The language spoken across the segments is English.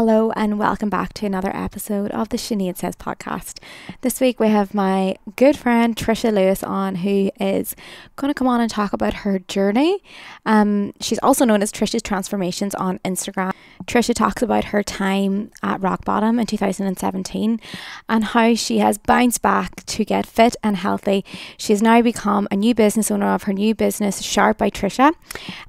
Hello and welcome back to another episode of the Sinead Says podcast. This week we have my good friend Trisha Lewis on, who is going to come on and talk about her journey. Um, she's also known as Trisha's Transformations on Instagram. Trisha talks about her time at rock bottom in 2017 and how she has bounced back to get fit and healthy. She has now become a new business owner of her new business, Sharp by Trisha.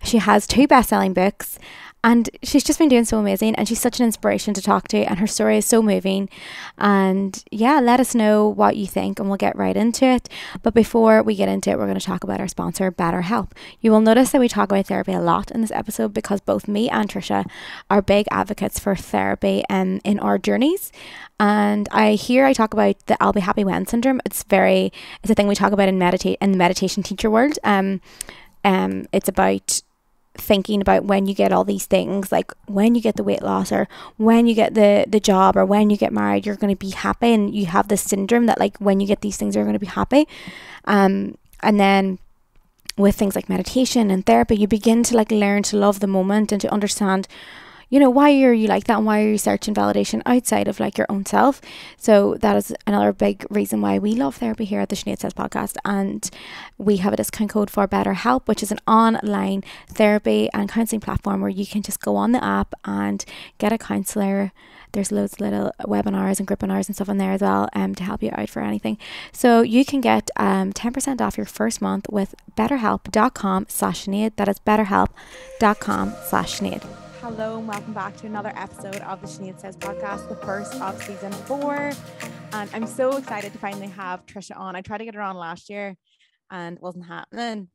She has two best selling books and she's just been doing so amazing and she's such an inspiration to talk to and her story is so moving. And yeah let us know what you think and we'll get right into it. But before we get into it we're going to talk about our sponsor betterhelp. You will notice that we talk about therapy a lot in this episode because both me and trisha are big advocates for therapy and um, in our journeys. And i hear i talk about the i'll be happy when syndrome. It's very it's a thing we talk about in meditate in the meditation teacher world. Um um it's about thinking about when you get all these things like when you get the weight loss or when you get the the job or when you get married you're going to be happy and you have this syndrome that like when you get these things you're going to be happy. Um and then with things like meditation and therapy you begin to like learn to love the moment and to understand you know, why are you like that and why are you searching validation outside of like your own self? So that is another big reason why we love therapy here at the Sinead Says podcast. And we have a discount code for BetterHelp, which is an online therapy and counseling platform where you can just go on the app and get a counselor there's loads of little webinars and group webinars and stuff on there as well um, to help you out for anything. So you can get um, 10% off your first month with betterhelp.com slash Sinead. That is betterhelp.com slash Sinead. Hello and welcome back to another episode of the Sinead Says podcast, the first of season four. And I'm so excited to finally have Trisha on. I tried to get her on last year and it wasn't happening.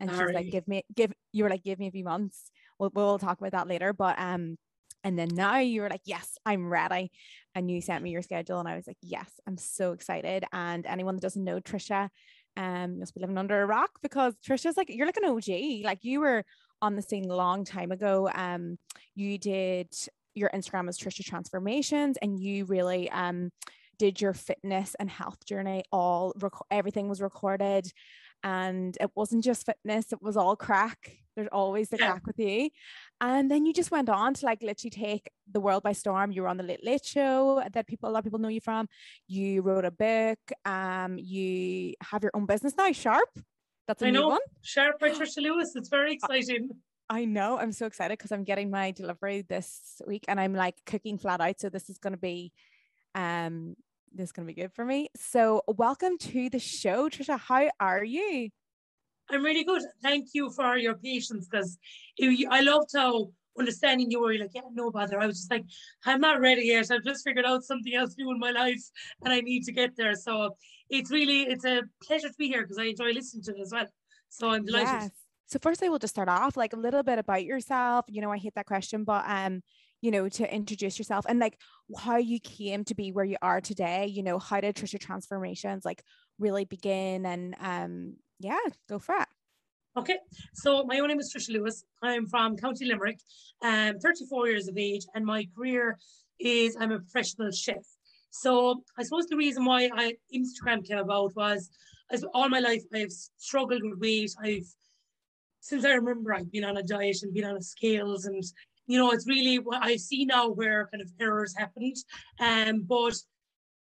And she was like, give me, give, you were like, give me a few months. We'll, we'll talk about that later. But, um, and then now you were like, yes, I'm ready. And you sent me your schedule and I was like, yes, I'm so excited. And anyone that doesn't know Trisha, um, must be living under a rock because Trisha's like, you're like an OG. Like you were on the scene a long time ago. Um, you did your Instagram was Trisha Transformations, and you really um did your fitness and health journey. All rec- everything was recorded, and it wasn't just fitness; it was all crack. There's always the yeah. crack with you, and then you just went on to like literally take the world by storm. You were on the Late Late Show that people a lot of people know you from. You wrote a book. Um, you have your own business now, Sharp. That's a I new know. one. Sharp by Trisha Lewis. It's very exciting. I know. I'm so excited because I'm getting my delivery this week and I'm like cooking flat out. So this is gonna be um this is gonna be good for me. So welcome to the show, Trisha. How are you? I'm really good. Thank you for your patience because I loved how understanding you were like, yeah, no bother. I was just like, I'm not ready yet. I've just figured out something else new in my life and I need to get there. So it's really, it's a pleasure to be here because I enjoy listening to it as well. So I'm delighted. Yes. So first I will just start off like a little bit about yourself. You know, I hate that question, but um, you know, to introduce yourself and like how you came to be where you are today, you know, how did Trisha transformations like really begin and um yeah, go for it. Okay, so my own name is Trisha Lewis. I'm from County Limerick. I'm 34 years of age, and my career is I'm a professional chef. So I suppose the reason why I Instagram came about was as all my life I've struggled with weight. I've since I remember I've been on a diet and been on a scales and you know it's really what I see now where kind of errors happened. Um but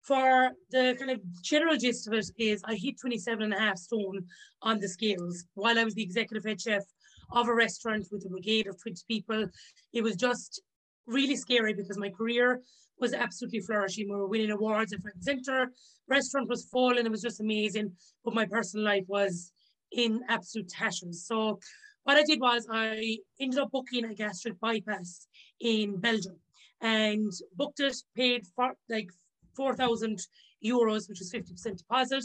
for the kind of general gist of it is I hit 27 and a half stone on the scales while I was the executive head chef of a restaurant with a brigade of 20 people. It was just really scary because my career was absolutely flourishing. We were winning awards at Frank Center. Restaurant was full and it was just amazing. But my personal life was in absolute tatters. So what I did was I ended up booking a gastric bypass in Belgium and booked it, paid for like 4,000 euros, which was 50% deposit.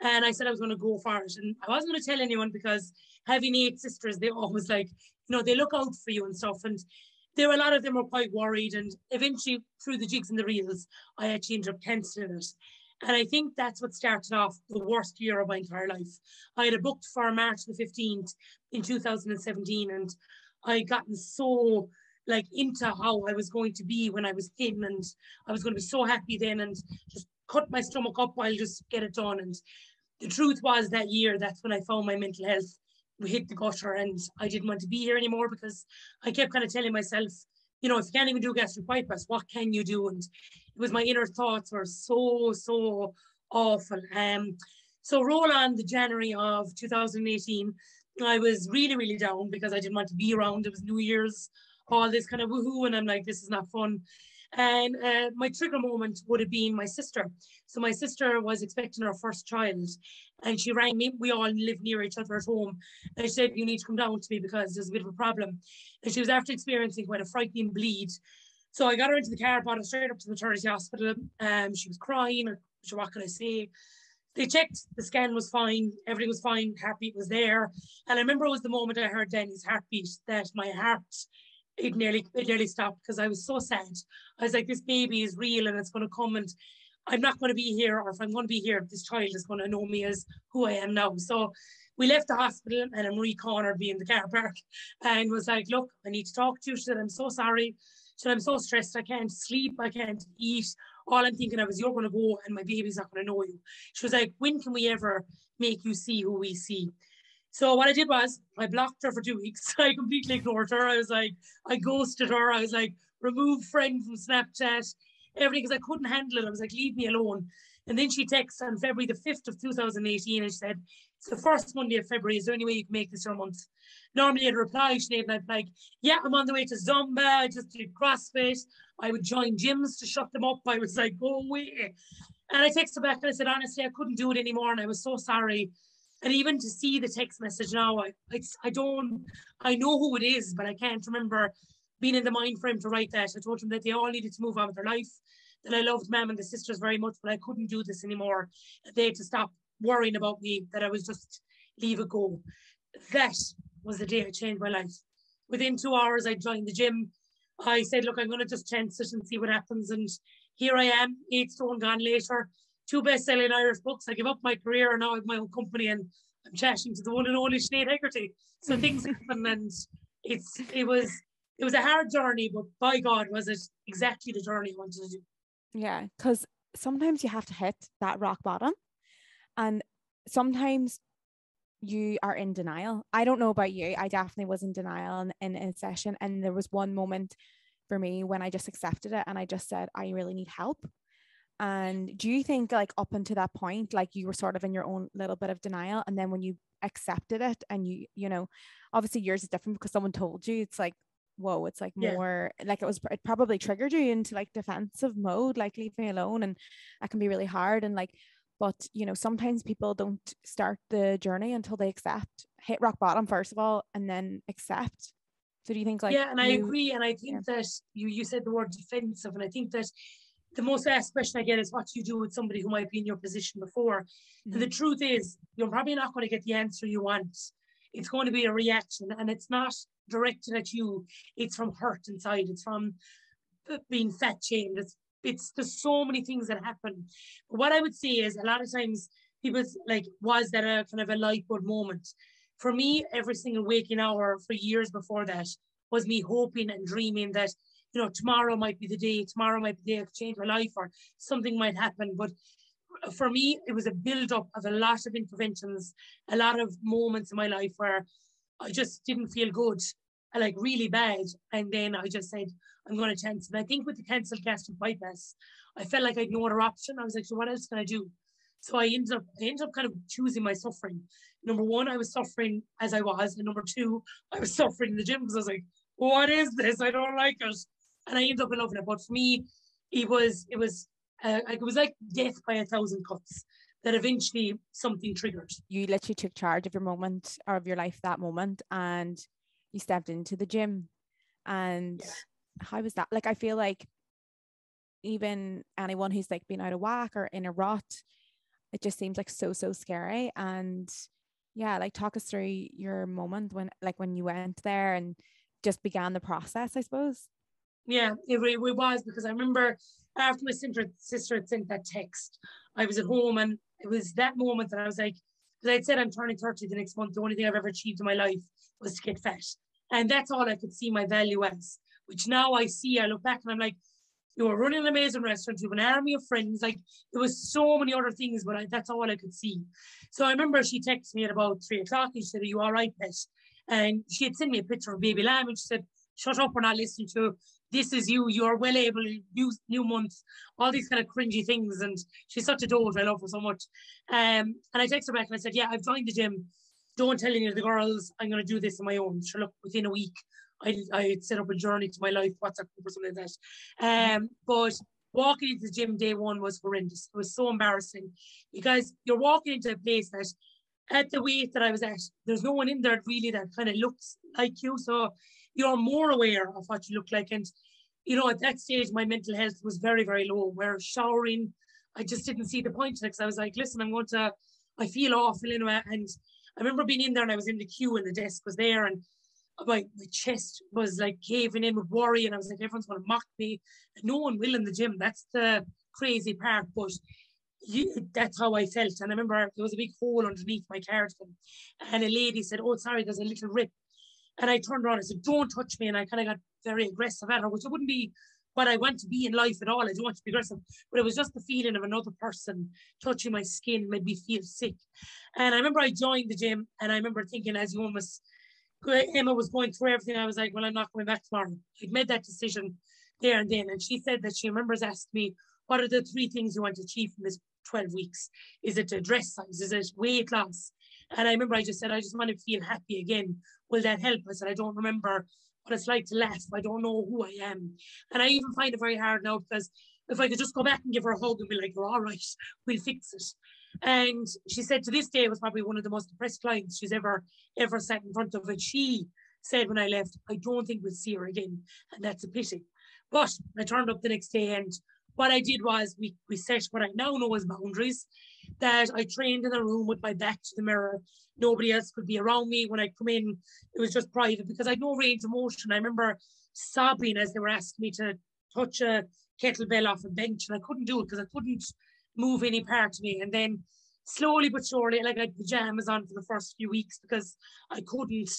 And I said I was going to go for it. And I wasn't going to tell anyone because having eight sisters, they always like, you know, they look out for you and stuff. And there were a lot of them were quite worried. And eventually, through the jigs and the reels, I actually ended up cancelling it. And I think that's what started off the worst year of my entire life. I had a booked for March the 15th in 2017, and I gotten so like into how I was going to be when I was thin, and I was going to be so happy then, and just cut my stomach up while just get it done. And the truth was that year, that's when I found my mental health. We hit the gutter, and I didn't want to be here anymore because I kept kind of telling myself you know, if you can't even do gastric bypass, what can you do? And it was my inner thoughts were so, so awful. Um, so roll on the January of 2018, I was really, really down because I didn't want to be around. It was New Year's, all this kind of woohoo, and I'm like, this is not fun. And uh, my trigger moment would have been my sister. So my sister was expecting her first child, and she rang me. We all live near each other at home. And she said, "You need to come down to me because there's a bit of a problem." And she was after experiencing quite a frightening bleed. So I got her into the car, brought her straight up to the maternity hospital. Um, she was crying, or what can I say? They checked, the scan was fine, everything was fine, heartbeat was there. And I remember it was the moment I heard Danny's heartbeat that my heart it nearly it nearly stopped because I was so sad. I was like, this baby is real and it's going to come and I'm not going to be here, or if I'm going to be here, this child is going to know me as who I am now. So we left the hospital and Marie cornered me in the car park and was like, look, I need to talk to you. She said, I'm so sorry. She said, I'm so stressed. I can't sleep. I can't eat. All I'm thinking of is you're going to go and my baby's not going to know you. She was like, when can we ever make you see who we see? So what I did was I blocked her for two weeks. I completely ignored her. I was like, I ghosted her. I was like, remove friend from Snapchat, everything because I couldn't handle it. I was like, leave me alone. And then she texted on February the 5th of 2018 and she said, It's the first Monday of February. Is there any way you can make this your month? Normally I'd reply, Sinead, and I'd like, Yeah, I'm on the way to Zumba. I just did CrossFit. I would join gyms to shut them up. I was like, Go away. And I texted back and I said, Honestly, I couldn't do it anymore. And I was so sorry and even to see the text message now, I, I, I don't, I know who it is, but I can't remember being in the mind frame to write that. I told them that they all needed to move on with their life, that I loved mom and the sisters very much, but I couldn't do this anymore. They had to stop worrying about me, that I was just leave it go. That was the day I changed my life. Within two hours, I joined the gym. I said, look, I'm going to just chance it and see what happens. And here I am, eight stone gone later two best-selling Irish books. I give up my career and now I have my own company and I'm chatting to the one and only Sinead Hegarty. So things happen and it's it was it was a hard journey, but by God, was it exactly the journey I wanted to do. Yeah, because sometimes you have to hit that rock bottom. And sometimes you are in denial. I don't know about you. I definitely was in denial in, in, in a session. And there was one moment for me when I just accepted it and I just said, I really need help. And do you think, like, up until that point, like you were sort of in your own little bit of denial, and then when you accepted it, and you, you know, obviously yours is different because someone told you, it's like, whoa, it's like yeah. more like it was, it probably triggered you into like defensive mode, like leave me alone, and that can be really hard. And like, but you know, sometimes people don't start the journey until they accept, hit rock bottom first of all, and then accept. So do you think like yeah, and you, I agree, and I think yeah. that you you said the word defensive, and I think that the most asked question I get is what do you do with somebody who might be in your position before? Mm-hmm. And the truth is, you're probably not going to get the answer you want. It's going to be a reaction, and it's not directed at you. It's from hurt inside. It's from being fat shamed. It's it's there's so many things that happen. But what I would say is a lot of times people like was that a kind of a light bulb moment. For me, every single waking hour for years before that was me hoping and dreaming that you know, tomorrow might be the day, tomorrow might be the day to change my life or something might happen. But for me, it was a build up of a lot of interventions, a lot of moments in my life where I just didn't feel good, like really bad. And then I just said, I'm going to chance. And I think with the cancelled gastric bypass, I felt like I had no other option. I was like, so what else can I do? So I ended up, I ended up kind of choosing my suffering. Number one, I was suffering as I was, and number two, I was suffering in the gym because I was like, what is this? I don't like it and I ended up loving it. But for me, it was it was uh, it was like death by a thousand cuts. That eventually something triggered. You literally took charge of your moment or of your life that moment, and you stepped into the gym. And yeah. how was that? Like, I feel like even anyone who's like been out of whack or in a rut, it just seems like so so scary. And yeah, like talk us through your moment when like when you went there and just began the process, I suppose. Yeah, it, it was because I remember after my sister, sister had sent that text, I was at home and it was that moment that I was like, because I'd said I'm turning 30 the next month. The only thing I've ever achieved in my life was to get fat. And that's all I could see my value as, which now I see, I look back and I'm like, you were running an amazing restaurant, you have an army of friends. Like there was so many other things, but I, that's all I could see. So I remember she texted me at about three o'clock and she said, Are you all right, Pet? And she had sent me a picture of baby lamb and she said, shut up, we're not listening to this is you. You're well able. New new months, all these kind of cringy things. And she's such a dote. I love her so much. Um, and I texted her back and I said, yeah, I've joined the gym. Don't tell any of the girls. I'm going to do this on my own. So look, within a week, I I set up a journey to my life WhatsApp group or something like that. Um, but walking into the gym day one was horrendous. It was so embarrassing because you're walking into a place that at the weight that I was at, there's no one in there really that kind of looks like you. So you're more aware of what you look like. And, you know, at that stage, my mental health was very, very low. Where showering, I just didn't see the point because I was like, listen, I'm going to, I feel awful anyway. And I remember being in there and I was in the queue and the desk was there and my, my chest was like caving in with worry and I was like, everyone's going to mock me. And no one will in the gym. That's the crazy part. But you, that's how I felt. And I remember there was a big hole underneath my cardigan, and a lady said, "Oh, sorry, there's a little rip." And I turned around and said, "Don't touch me!" And I kind of got very aggressive at her, which it wouldn't be what I want to be in life at all. I don't want to be aggressive, but it was just the feeling of another person touching my skin made me feel sick. And I remember I joined the gym, and I remember thinking, as you almost Emma was going through everything, I was like, "Well, I'm not coming back tomorrow." I'd made that decision there and then, and she said that she remembers asking me, "What are the three things you want to achieve from this 12 weeks? Is it a dress size? Is it weight loss? And I remember I just said, I just want to feel happy again. Will that help? I said, I don't remember what it's like to laugh. I don't know who I am. And I even find it very hard now because if I could just go back and give her a hug and be like, you're all right, we'll fix it. And she said to this day it was probably one of the most depressed clients she's ever, ever sat in front of. And she said when I left, I don't think we'll see her again. And that's a pity. But I turned up the next day and what I did was we, we set what I now know as boundaries that I trained in a room with my back to the mirror. Nobody else could be around me. When I come in, it was just private because I had no range of motion. I remember sobbing as they were asking me to touch a kettlebell off a bench and I couldn't do it because I couldn't move any part of me. And then slowly but surely, like I had pajamas on for the first few weeks because I couldn't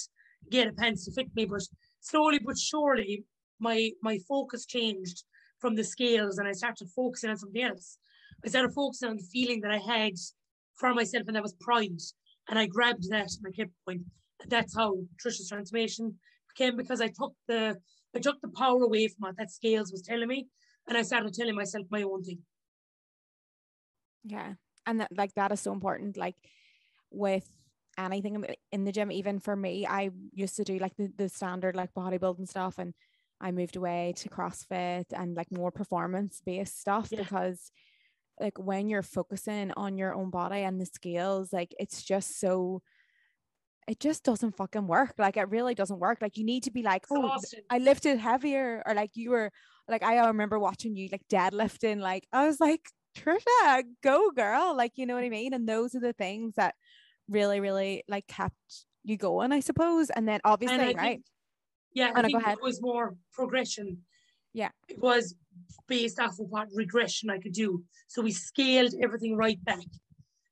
get a pants to fit me. But slowly but surely, my my focus changed from the scales and I started focusing on something else. I started focusing on the feeling that I had for myself and that was pride. And I grabbed that and I kept going. And that's how Trisha's transformation came because I took the I took the power away from what that scales was telling me and I started telling myself my own thing. Yeah. And that like that is so important. Like with anything in the gym, even for me, I used to do like the, the standard like bodybuilding stuff and I moved away to CrossFit and like more performance based stuff yeah. because like when you're focusing on your own body and the scales, like it's just so it just doesn't fucking work. Like it really doesn't work. Like you need to be like, oh, I lifted heavier, or like you were like I remember watching you like deadlifting. Like I was like, Trisha, go girl. Like you know what I mean. And those are the things that really, really like kept you going, I suppose. And then obviously, and right? Think, yeah, I think oh, it was more progression. Yeah. It was based off of what regression I could do. So we scaled everything right back.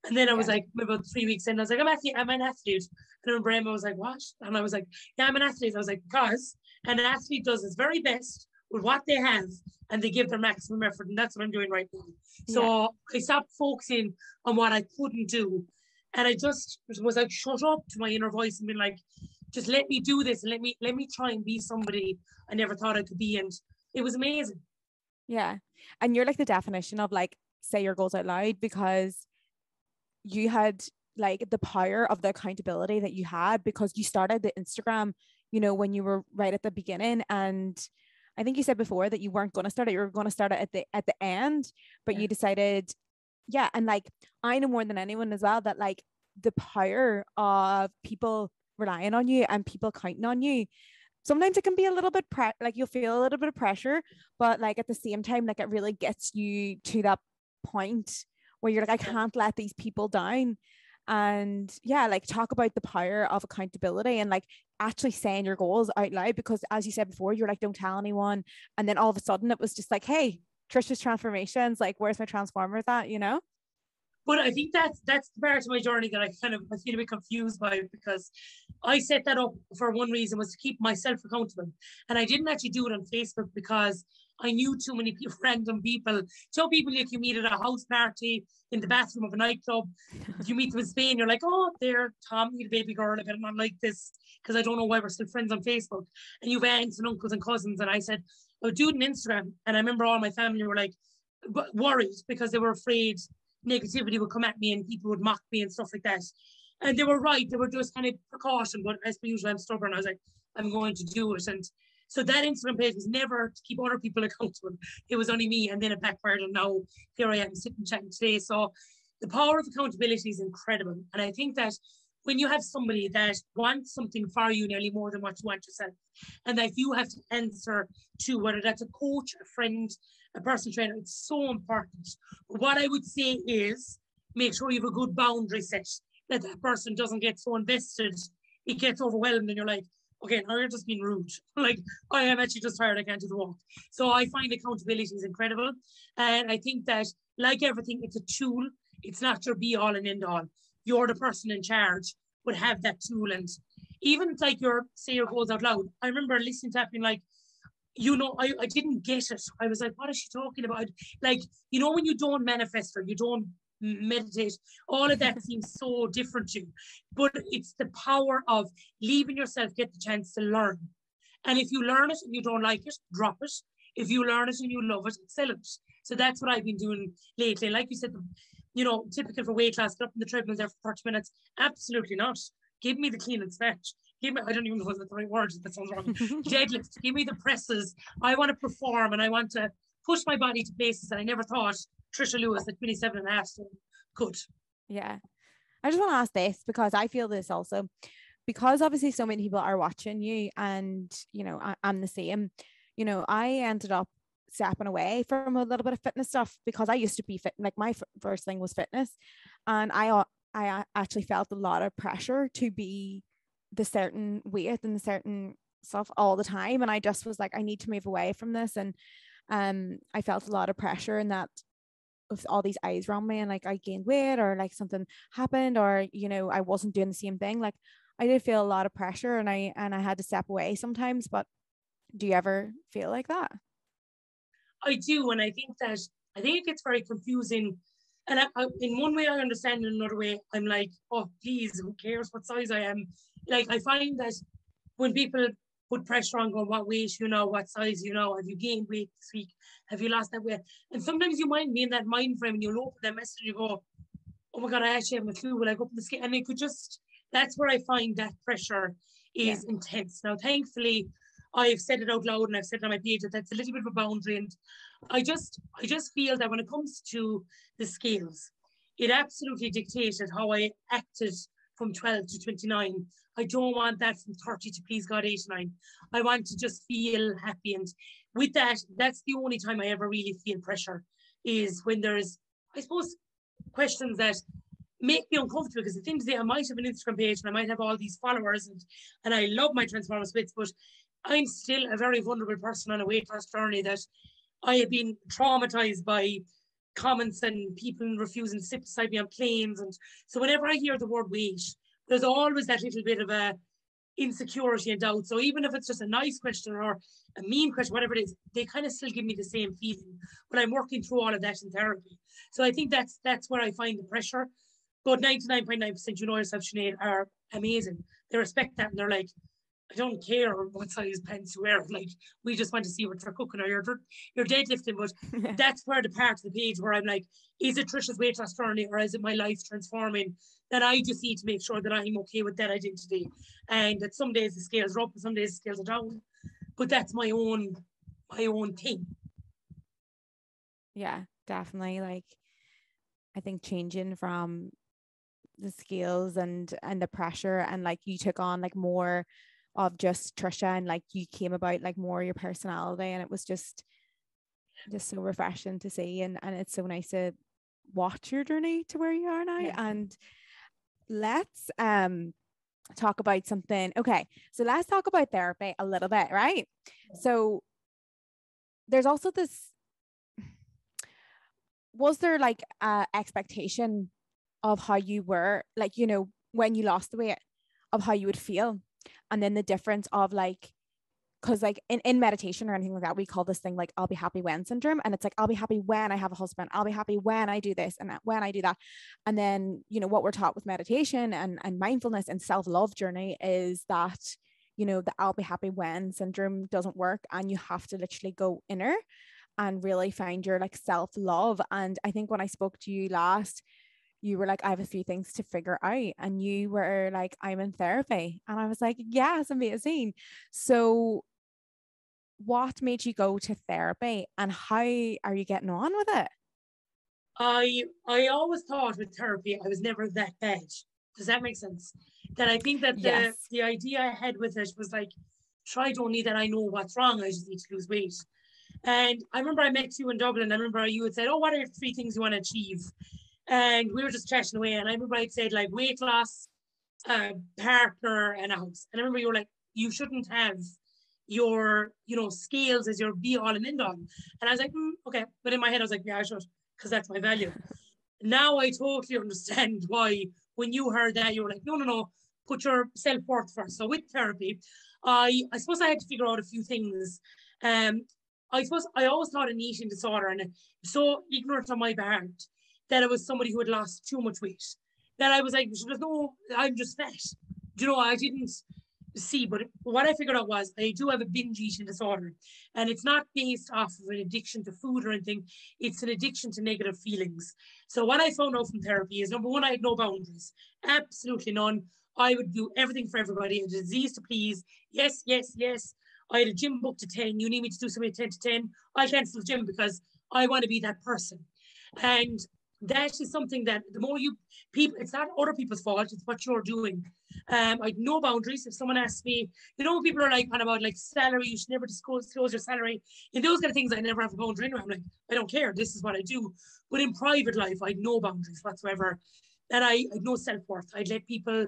And then I was yeah. like, about three weeks in, I was like, I'm athlete, I'm an athlete. And I remember Emma was like, what? And I was like, yeah, I'm an athlete. I was like, because an athlete does his very best with what they have and they give their maximum effort. And that's what I'm doing right now. So yeah. I stopped focusing on what I couldn't do. And I just was like, shut up to my inner voice and be like, just let me do this and let me let me try and be somebody I never thought I could be. And it was amazing. Yeah. And you're like the definition of like say your goals out loud because you had like the power of the accountability that you had because you started the Instagram, you know, when you were right at the beginning. And I think you said before that you weren't going to start it, you were going to start it at the at the end, but yeah. you decided, yeah. And like I know more than anyone as well that like the power of people relying on you and people counting on you sometimes it can be a little bit pre- like you'll feel a little bit of pressure but like at the same time like it really gets you to that point where you're like i can't let these people down. And yeah like talk about the power of accountability and like actually saying your goals out loud because as you said before you're like don't tell anyone. And then all of a sudden it was just like hey trisha's transformations like where's my transformer at you know but I think that's that's the part of my journey that I kind of I feel a bit confused by because I set that up for one reason was to keep myself accountable. And I didn't actually do it on Facebook because I knew too many people, random people. So people like you meet at a house party in the bathroom of a nightclub. you meet them in Spain, you're like, oh, there, Tom, you baby girl. I better not like this because I don't know why we're still friends on Facebook. And you've aunts and uncles and cousins. And I said, I would do it on Instagram. And I remember all my family were like worried because they were afraid negativity would come at me and people would mock me and stuff like that. And they were right. They were just kind of precaution. But as per usual, I'm stubborn. I was like, I'm going to do it. And so that Instagram page was never to keep other people accountable. It was only me. And then it backfired. And now here I am sitting chatting today. So the power of accountability is incredible. And I think that when you have somebody that wants something for you nearly more than what you want yourself, and that you have to answer to whether that's a coach, a friend, a personal trainer, it's so important. But what I would say is make sure you have a good boundary set that that person doesn't get so invested, it gets overwhelmed, and you're like, okay, now you're just being rude. like, I am actually just tired, I can't do the walk. So I find accountability is incredible. And I think that, like everything, it's a tool, it's not your be all and end all you're the person in charge would have that tool and even like your say your goals out loud i remember listening to that like you know I, I didn't get it. I was like what is she talking about? Like you know when you don't manifest or you don't meditate all of that seems so different to you. But it's the power of leaving yourself get the chance to learn. And if you learn it and you don't like it drop it. If you learn it and you love it excel it. So that's what i've been doing lately. Like you said you know, typical for weight loss, get up in the treadmill there for 30 minutes. Absolutely not. Give me the clean and snatch. Give me, I don't even know if that's the right word, that sounds wrong. Deadlift. Give me the presses. I want to perform and I want to push my body to places that I never thought Trisha Lewis at 27 and a half could. Yeah. I just want to ask this because I feel this also because obviously so many people are watching you and you know I, am the same you know i ended up stepping away from a little bit of fitness stuff because I used to be fit. Like my f- first thing was fitness, and I I actually felt a lot of pressure to be the certain weight and the certain stuff all the time, and I just was like, I need to move away from this, and um, I felt a lot of pressure in that with all these eyes around me, and like I gained weight or like something happened, or you know I wasn't doing the same thing. Like I did feel a lot of pressure, and I and I had to step away sometimes. But do you ever feel like that? I do, and I think that I think it gets very confusing. And I, I, in one way, I understand. In another way, I'm like, oh, please, who cares what size I am? Like, I find that when people put pressure on going, what weight you know, what size you know, have you gained weight this week? Have you lost that weight? And sometimes you might be in that mind frame and you'll open that message and you go, oh my God, I actually have a clue. Will I go up the scale? And it could just, that's where I find that pressure is yeah. intense. Now, thankfully, I've said it out loud and I've said it on my page that that's a little bit of a boundary. And I just, I just feel that when it comes to the scales, it absolutely dictated how I acted from 12 to 29. I don't want that from 30 to please God 89. I want to just feel happy. And with that, that's the only time I ever really feel pressure is when there's, I suppose, questions that make me uncomfortable because the the day, I might have an Instagram page and I might have all these followers and, and I love my Transformer Splits, but I'm still a very vulnerable person on a weight loss journey that I have been traumatized by comments and people refusing to sit beside me on planes. And so whenever I hear the word weight, there's always that little bit of a insecurity and doubt. So even if it's just a nice question or a mean question, whatever it is, they kind of still give me the same feeling. But I'm working through all of that in therapy. So I think that's that's where I find the pressure. But 99.9% you know yourself, Sinead, are amazing. They respect that and they're like, I don't care what size pants you wear. Like we just want to see what you're cooking or you're you're deadlifting. But that's where the part of the page where I'm like, is it Trisha's weight loss journey or is it my life transforming? That I just need to make sure that I'm okay with that identity, and that some days the scales are up and some days the scales are down. But that's my own my own thing. Yeah, definitely. Like I think changing from the scales and and the pressure and like you took on like more of just Trisha and like you came about like more your personality and it was just just so refreshing to see and and it's so nice to watch your journey to where you are now yeah. and let's um talk about something okay so let's talk about therapy a little bit right? So there's also this was there like a expectation of how you were like you know when you lost the weight of how you would feel and then the difference of like because like in, in meditation or anything like that we call this thing like i'll be happy when syndrome. And it's like i'll be happy when i have a husband. I'll be happy when i do this and when i do that. And then you know what we're taught with meditation and, and mindfulness and self-love journey is that you know, the I'll be happy when syndrome doesn't work and you have to literally go inner and really find your like self love. And I think when I spoke to you last, you were like, I have a few things to figure out. And you were like, I'm in therapy. And I was like, yes, amazing. So, what made you go to therapy and how are you getting on with it? I I always thought with therapy I was never that bad. Does that make sense? That I think that the yes. the idea I had with it was like, try only that I know what's wrong. I just need to lose weight. And I remember I met you in Dublin. I remember you had said, "Oh, what are your three things you want to achieve?" And we were just chatting away. And I remember I'd said like weight loss, a partner, and a house. And I remember you were like, "You shouldn't have your, you know, scales as your be all and end all." And I was like, mm, "Okay," but in my head I was like, "Yeah, I should," because that's my value. Now I totally understand why when you heard that you were like, "No, no, no." Put your self worth first. So with therapy, I I suppose I had to figure out a few things. Um, I suppose I always thought an eating disorder and so ignorant on my part that it was somebody who had lost too much weight. That I was like, there's no, I'm just fat. Do you know, I didn't see, but what I figured out was I do have a binge eating disorder. And it's not based off of an addiction to food or anything, it's an addiction to negative feelings. So what I found out from therapy is number one, I had no boundaries, absolutely none. I would do everything for everybody, a disease to please. Yes, yes, yes. I had a gym booked to 10. You need me to do something 10 to 10. I'll cancel the gym because I want to be that person. And that is something that the more you people, it's not other people's fault, it's what you're doing. Um, I no boundaries. If someone asks me, you know, people are like on about like salary, you should never disclose, your salary. In those kind of things, I never have a boundary anyway. I'm like, I don't care. This is what I do. But in private life, I had no boundaries whatsoever. And I, had no self-worth. I'd let people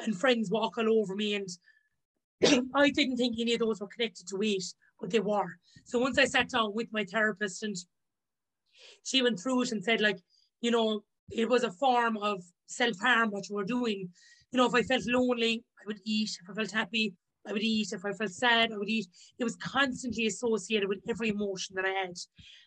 and friends walk all over me and I didn't think any of those were connected to weight, but they were. So once I sat down with my therapist and she went through it and said, like, you know, it was a form of self-harm what you were doing. You know, if I felt lonely, I would eat. If I felt happy, I would eat. If I felt sad, I would eat. It was constantly associated with every emotion that I had.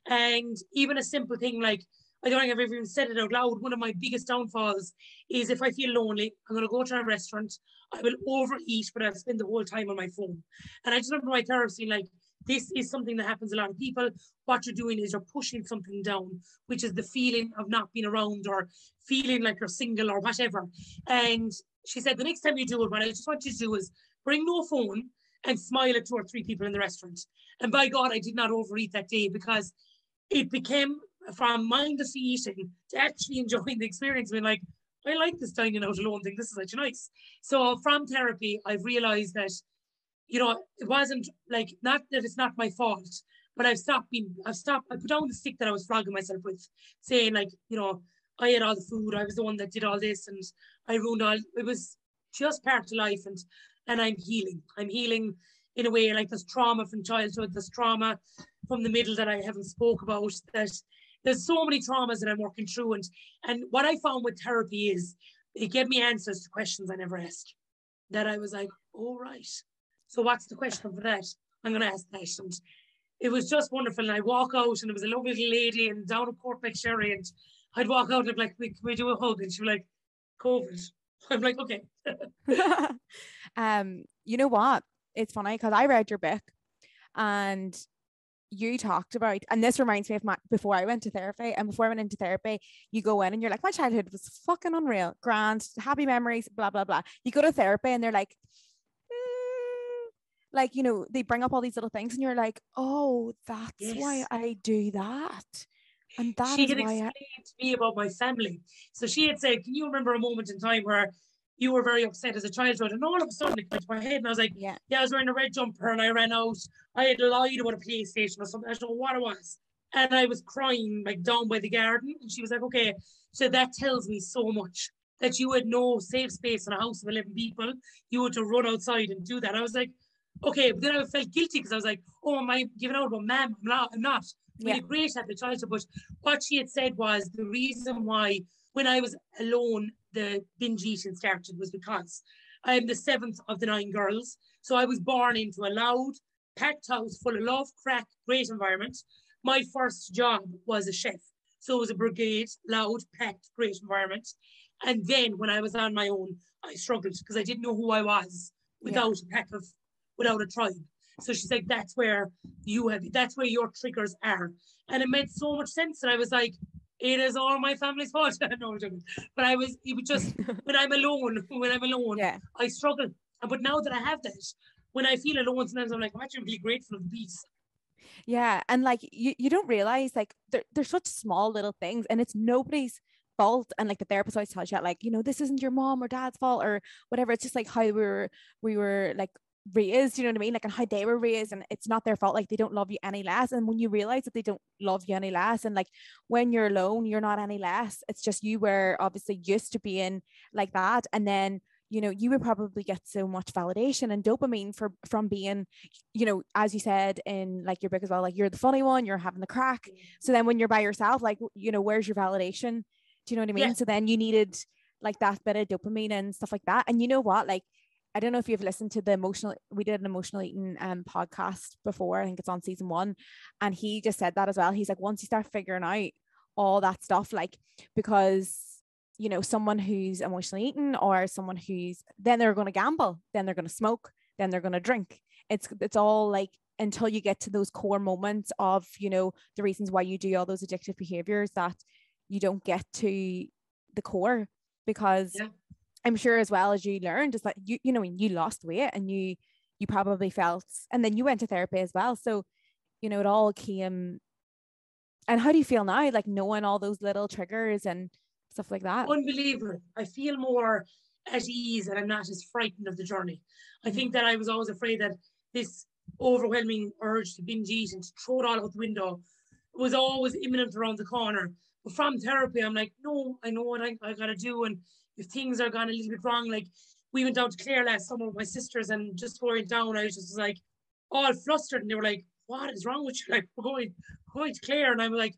And even a simple thing like I don't think I've ever even said it out loud. One of my biggest downfalls is if I feel lonely, I'm going to go to a restaurant, I will overeat, but I'll spend the whole time on my phone. And I just remember my therapist like, this is something that happens a lot of people. What you're doing is you're pushing something down, which is the feeling of not being around or feeling like you're single or whatever. And she said, the next time you do it, what I just want you to do is bring no phone and smile at two or three people in the restaurant. And by God, I did not overeat that day because it became from mindlessly eating to actually enjoying the experience. Being like, I like this dining out alone thing. This is actually nice. So from therapy, I've realized that, you know, it wasn't like not that it's not my fault, but I've stopped being. I've stopped. I put down the stick that I was flogging myself with, saying like, you know, I had all the food. I was the one that did all this, and I ruined all. It was just part of life, and and I'm healing. I'm healing in a way like there's trauma from childhood. There's trauma from the middle that I haven't spoke about that there's so many traumas that I'm working through. And and what I found with therapy is it gave me answers to questions I never asked. That I was like, oh right. So what's the question for that? I'm gonna ask that. And it was just wonderful. And I walk out and it was a lovely little lady and down at Court Sherry and I'd walk out and be like, can we do a hug? And she'd be like, COVID. I'm like, okay. um, you know what? It's funny because I read your book and you talked about, and this reminds me of my before I went to therapy, and before I went into therapy, you go in and you're like, my childhood was fucking unreal, grand, happy memories, blah blah blah. You go to therapy and they're like, like you know, they bring up all these little things, and you're like, oh, that's yes. why I do that. And that she had explained I... to me about my family. So she had said, Can you remember a moment in time where you were very upset as a child, and all of a sudden it came to my head, and I was like, yeah, yeah, I was wearing a red jumper, and I ran out. I had lied about a PlayStation or something. I don't know what it was, and I was crying like down by the garden. And she was like, okay, so that tells me so much that you had no safe space in a house of eleven people. You had to run outside and do that. I was like, okay, but then I felt guilty because I was like, oh, am I giving out about ma'am? I'm not. I'm not. Really yeah. great at the childhood, but what she had said was the reason why when I was alone the binge eating started was because I'm the seventh of the nine girls. So I was born into a loud, packed house full of love, crack, great environment. My first job was a chef. So it was a brigade, loud, packed, great environment. And then when I was on my own, I struggled because I didn't know who I was without yeah. a pack of without a tribe. So she's like, that's where you have, that's where your triggers are. And it made so much sense. And I was like, it is all my family's fault. no, But I was, it was just, when I'm alone, when I'm alone, Yeah. I struggle. But now that I have that, when I feel alone, sometimes I'm like, I'm actually really grateful of the peace. Yeah. And like you, you don't realize like they're, they're such small little things and it's nobody's fault. And like the therapist always tells you that, like, you know, this isn't your mom or dad's fault or whatever. It's just like how we were, we were like raised, you know what I mean? Like and how they were raised and it's not their fault. Like they don't love you any less. And when you realize that they don't love you any less and like when you're alone, you're not any less. It's just you were obviously used to being like that. And then you know you would probably get so much validation and dopamine for from being you know as you said in like your book as well like you're the funny one you're having the crack so then when you're by yourself like you know where's your validation do you know what i mean Yeah. so then you needed like that bit of dopamine and stuff like that and you know what like I don't know if you've listened to the emotional we did an emotional eating um podcast before. I think it's on season 1 and he just said that as well. He's like once you start figuring out all that stuff like because you know someone who's emotionally eating or someone who's then they're going to gamble then they're going to smoke then they're going to drink. It's it's all like until you get to those core moments of you know the reasons why you do all those addictive behaviors that you don't get to the core because Yeah. I'm sure as well as you learned is that you you know you lost weight and you you probably felt and then you went to therapy as well so you know it all came and how do you feel now like knowing all those little triggers and stuff like that Unbelievable. I feel more at ease and I'm not as frightened of the journey. I think that I was always afraid that this overwhelming urge to binge eat and to throw it all out the window was always imminent around the corner. But from therapy, I'm like, no, I know what I, I gotta do. And if things are gone a little bit wrong, like we went down to Clare last summer with my sisters and just we down, I was just like all flustered and they were like, what is wrong with you? Like, we're going, going to Clare. And I'm like,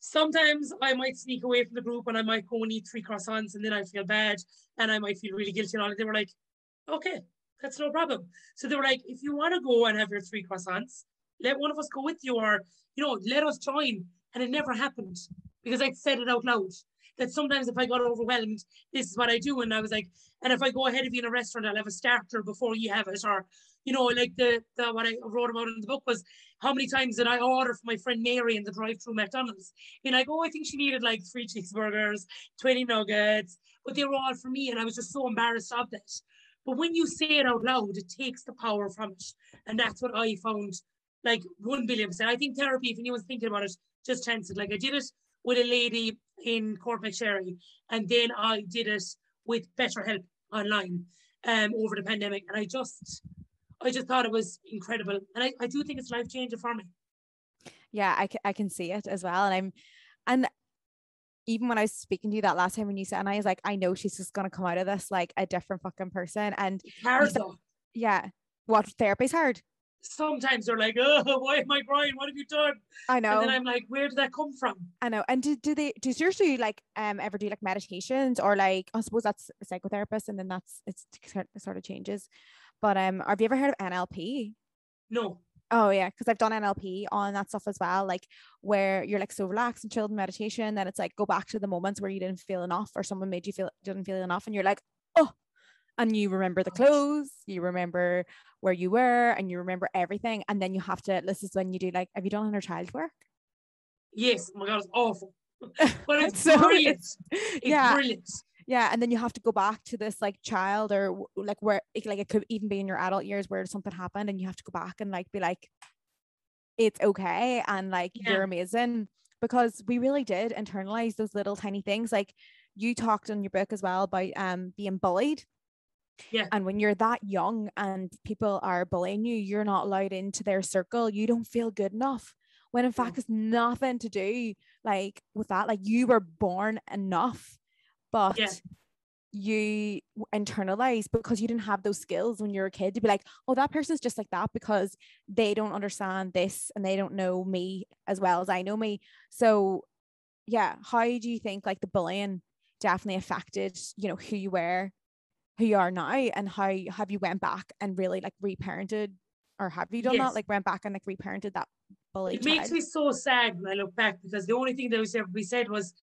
sometimes I might sneak away from the group and I might go and eat three croissants and then I feel bad and I might feel really guilty and all. They were like, okay, that's no problem. So they were like, if you want to go and have your three croissants, let one of us go with you or, you know, let us join. And it never happened because I said it out loud that sometimes if I got overwhelmed, this is what I do. And I was like, and if I go ahead of you in a restaurant, I'll have a starter before you have it. Or, you know, like the, the what I wrote about in the book was how many times did I order for my friend Mary in the drive-through McDonald's? And go, oh, I think she needed like three cheeseburgers, 20 nuggets, but they were all for me. And I was just so embarrassed of that. But when you say it out loud, it takes the power from it. And that's what I found like 1 billion percent. I think therapy, if anyone's thinking about it, just chance it. Like I did it with a lady in Courtmacsherry, and then I did it with BetterHelp online um, over the pandemic. And I just, I just thought it was incredible. And I, I do think it's life changing for me. yeah I, I can see it as well and i'm and even when i was speaking to you that last time when you said and i was like i know she's just going to come out of this like a different fucking person and It's hard said- yeah what therapy's hard Sometimes they're like, oh, why am I crying? What have you done? i know And then I'm like, where did that come from? i know and do, do they do do like um ever do like meditations or like i suppose that's a psychotherapist and then that's it's it sort of changes but um have you ever heard of nlp No. Oh yeah, because I've done NLP on that stuff as well, like where you're like so relaxed and chilled in meditation, then it's like go back to the moments where you didn't feel enough or someone made you feel didn't feel enough, and you're like, oh, and you remember the clothes, you remember where you were, and you remember everything, and then you have to. This is when you do like, have you done inner child work? Yes. Oh my God, it's awful. But it's So brilliant. it's- It's yeah, brilliant. yeah, and then you have to go back to this like child or like where it, like it could even be in your adult years where something happened, and you have to go back and like be like, it's okay, and like Yeah. you're amazing because we really did internalize those little tiny things. Like you talked in your book as well about um being bullied. Yeah. And when you're that young and people are bullying you, you're not allowed into their circle. You don't feel good enough. When in fact it's nothing to do like with that. Like you were born enough, but Yeah. you w- internalize because you didn't have those skills when you were a kid to be like, oh, that person's just like that because they don't understand this and they don't know me as well as I know me. So yeah, how do you think like the bullying definitely affected, you know, who you were, who you are now, and how have you went back and really like reparented, or have you done Yes. that? Like went back and like reparented that bully It makes me so sad when I look back because the only thing that was ever be said was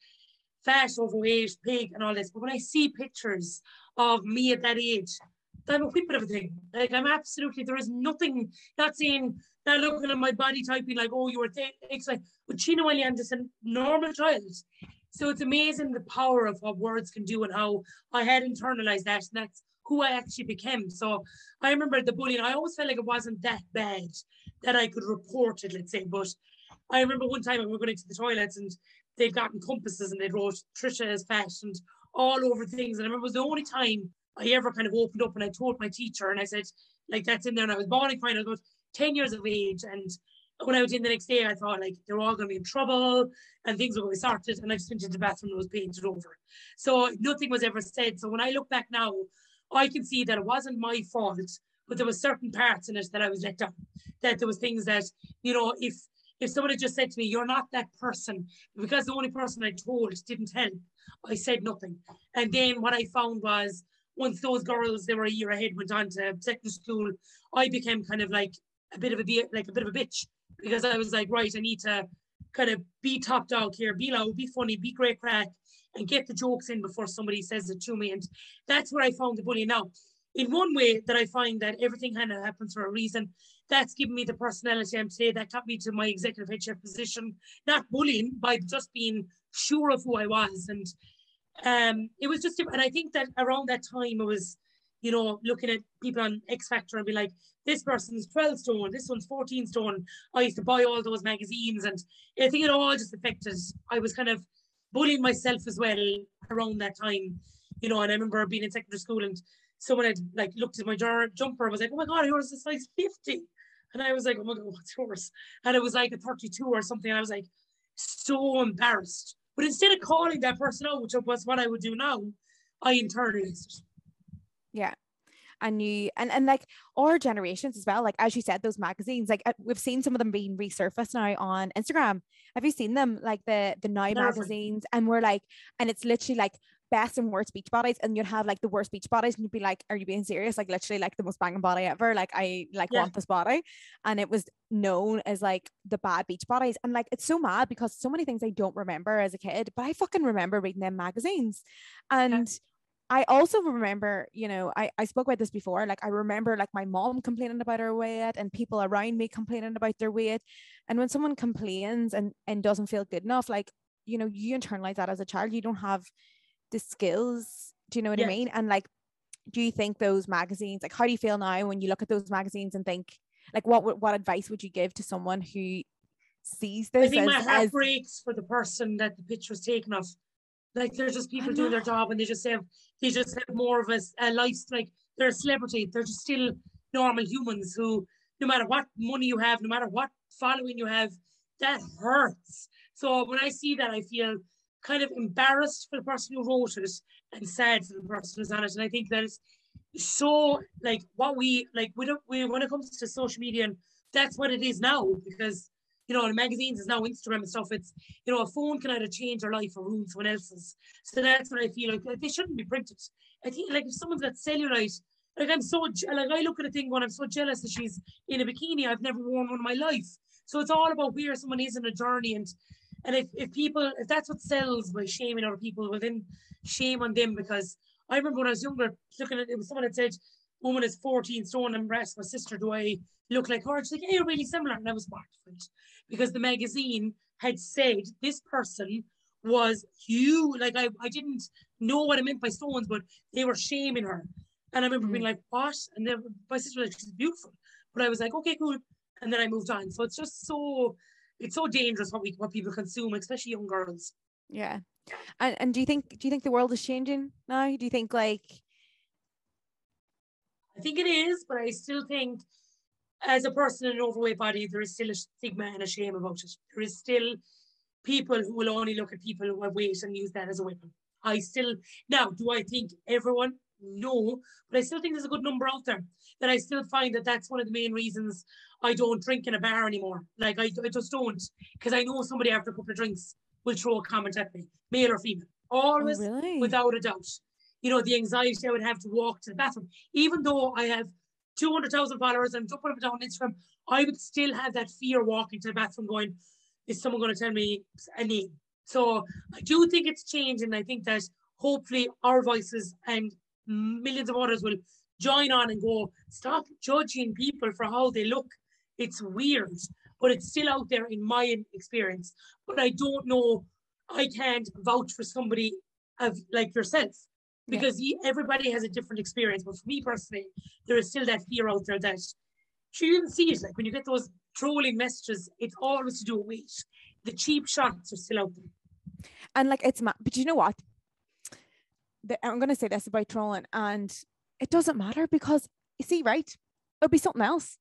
fat, overweight, pig, and all this. But when I see pictures of me at that age, I'm a whip of everything. Like I'm absolutely there is nothing. Not saying not looking at my body type being like, oh, you were it's like, but you know, I'm just a normal child. So it's amazing the power of what words can do and how I had internalized that, and that's who I actually became. So I remember the bullying. I always felt like it wasn't that bad that I could report it, let's say. But I remember one time we were going to the toilets and they'd gotten compasses and they wrote Trisha is fat and all over things. And I remember it was the only time I ever kind of opened up and I told my teacher and I said, like, that's in there. And I was bawling crying. I was about 10 years of age. And when I went in the next day, I thought like they're all going to be in trouble and things were going to be sorted. And I just went into the bathroom and was painted over. So nothing was ever said. So when I look back now, I can see that it wasn't my fault, but there was certain parts in it that I was let down. That there was things that, you know, if if someone had just said to me, You're not that person, because the only person I told didn't help, I said nothing. And then what I found was once those girls, they were a year ahead, went on to secondary school, I became kind of like a bit of a like a bit of a bitch because I was like, right, I need to kind of be top dog here, be loud, be funny, be great crack, and get the jokes in before somebody says it to me. And that's where I found the bullying. Now, in one way that I find that everything kind of happens for a reason, that's given me the personality I'm today. That got me to my executive chef position, not bullying, by just being sure of who I was. And um, it was just, and I think that around that time, it was, you know, looking at people on X Factor and be like, this person's 12 stone, this one's 14 stone. I used to buy all those magazines, and I think it all just affected. I was kind of bullying myself as well around that time, you know. And I remember being in secondary school and someone had like looked at my jar jumper and was like, oh my God, yours is a size 50. And I was like, oh my God, what's yours? And it was like a 32 or something. I was like, so embarrassed. But instead of calling that person out, which was what I would do now, I internalized. Yeah. And you and and like our generations as well, like as you said, those magazines, like uh, we've seen some of them being resurfaced now on Instagram. Have you seen them? Like the the Now Never. magazines, and we're like, and it's literally like best and worst beach bodies and you'd have like the worst beach bodies and you'd be like are you being serious like literally like the most banging body ever like I like yeah. want this body and it was known as like the bad beach bodies and like it's so mad because so many things I don't remember as a kid but I fucking remember reading them magazines and yeah. I also remember, you know, I, I spoke about this before. Like, I remember like my mom complaining about her weight and people around me complaining about their weight. And when someone complains and, and doesn't feel good enough, like, you know, you internalize that as a child. You don't have the skills do you know what yeah. i mean and like do you think those magazines like how do you feel now when you look at those magazines and think like what what advice would you give to someone who sees this I think as, my heart as... breaks for the person that the picture was taken of like they're just people doing their job and they just have they just have more of a, a life like they're a celebrity. They're just still normal humans who no matter what money you have no matter what following you have that hurts. So when I see that I feel kind of embarrassed for the person who wrote it and sad for the person who's on it. And I think that is so like what we like we don't we when it comes to social media and that's what it is now because you know the magazines is now Instagram and stuff. It's you know a phone can either change your life or ruin someone else's. So that's what I feel like, they shouldn't be printed. I think like if someone's got cellulite, like I'm so like I look at a thing when I'm so jealous that she's in a bikini. I've never worn one in my life. So it's all about where someone is in a journey and and if, if people, if that's what sells by shaming other people, well then shame on them because I remember when I was younger looking at it was someone that said, woman is 14 stone and breast, my sister, do I look like her? She's like, hey, you're really similar. And I was mortified because the magazine had said this person was you. Like I, I didn't know what I meant by stones, but they were shaming her. And I remember mm. being like, what? And then my sister was like, she's beautiful. But I was like, okay, cool. And then I moved on. So it's just so it's so dangerous what we what people consume, especially young girls. Yeah. And and do you think do you think the world is changing now? Do you think like I think it is, but I still think as a person in an overweight body, there is still a stigma and a shame about it. There is still people who will only look at people who have weight and use that as a weapon. I still now do I think everyone no, but I still think there's a good number out there that I still find that that's one of the main reasons I don't drink in a bar anymore. Like I, I just don't because I know somebody after a couple of drinks will throw a comment at me, male or female, oh, always oh, really? without a doubt. You know the anxiety I would have to walk to the bathroom, even though I have two hundred thousand followers and jumping up and down on Instagram, I would still have that fear walking to the bathroom, going, "Is someone going to tell me a name?" So I do think it's changing. I think that hopefully our voices and millions of others will join on and go, stop judging people for how they look. It's weird, but it's still out there in my experience. But I don't know, I can't vouch for somebody of like yourself because yeah. everybody has a different experience. But for me personally, there is still that fear out there that you didn't see it. Like when you get those trolling messages, it's always to do with weight. The cheap shots are still out there. And like it's, ma- but you know what? The, I'm going to say this about trolling, and it doesn't matter because you see, right? It'll be something else.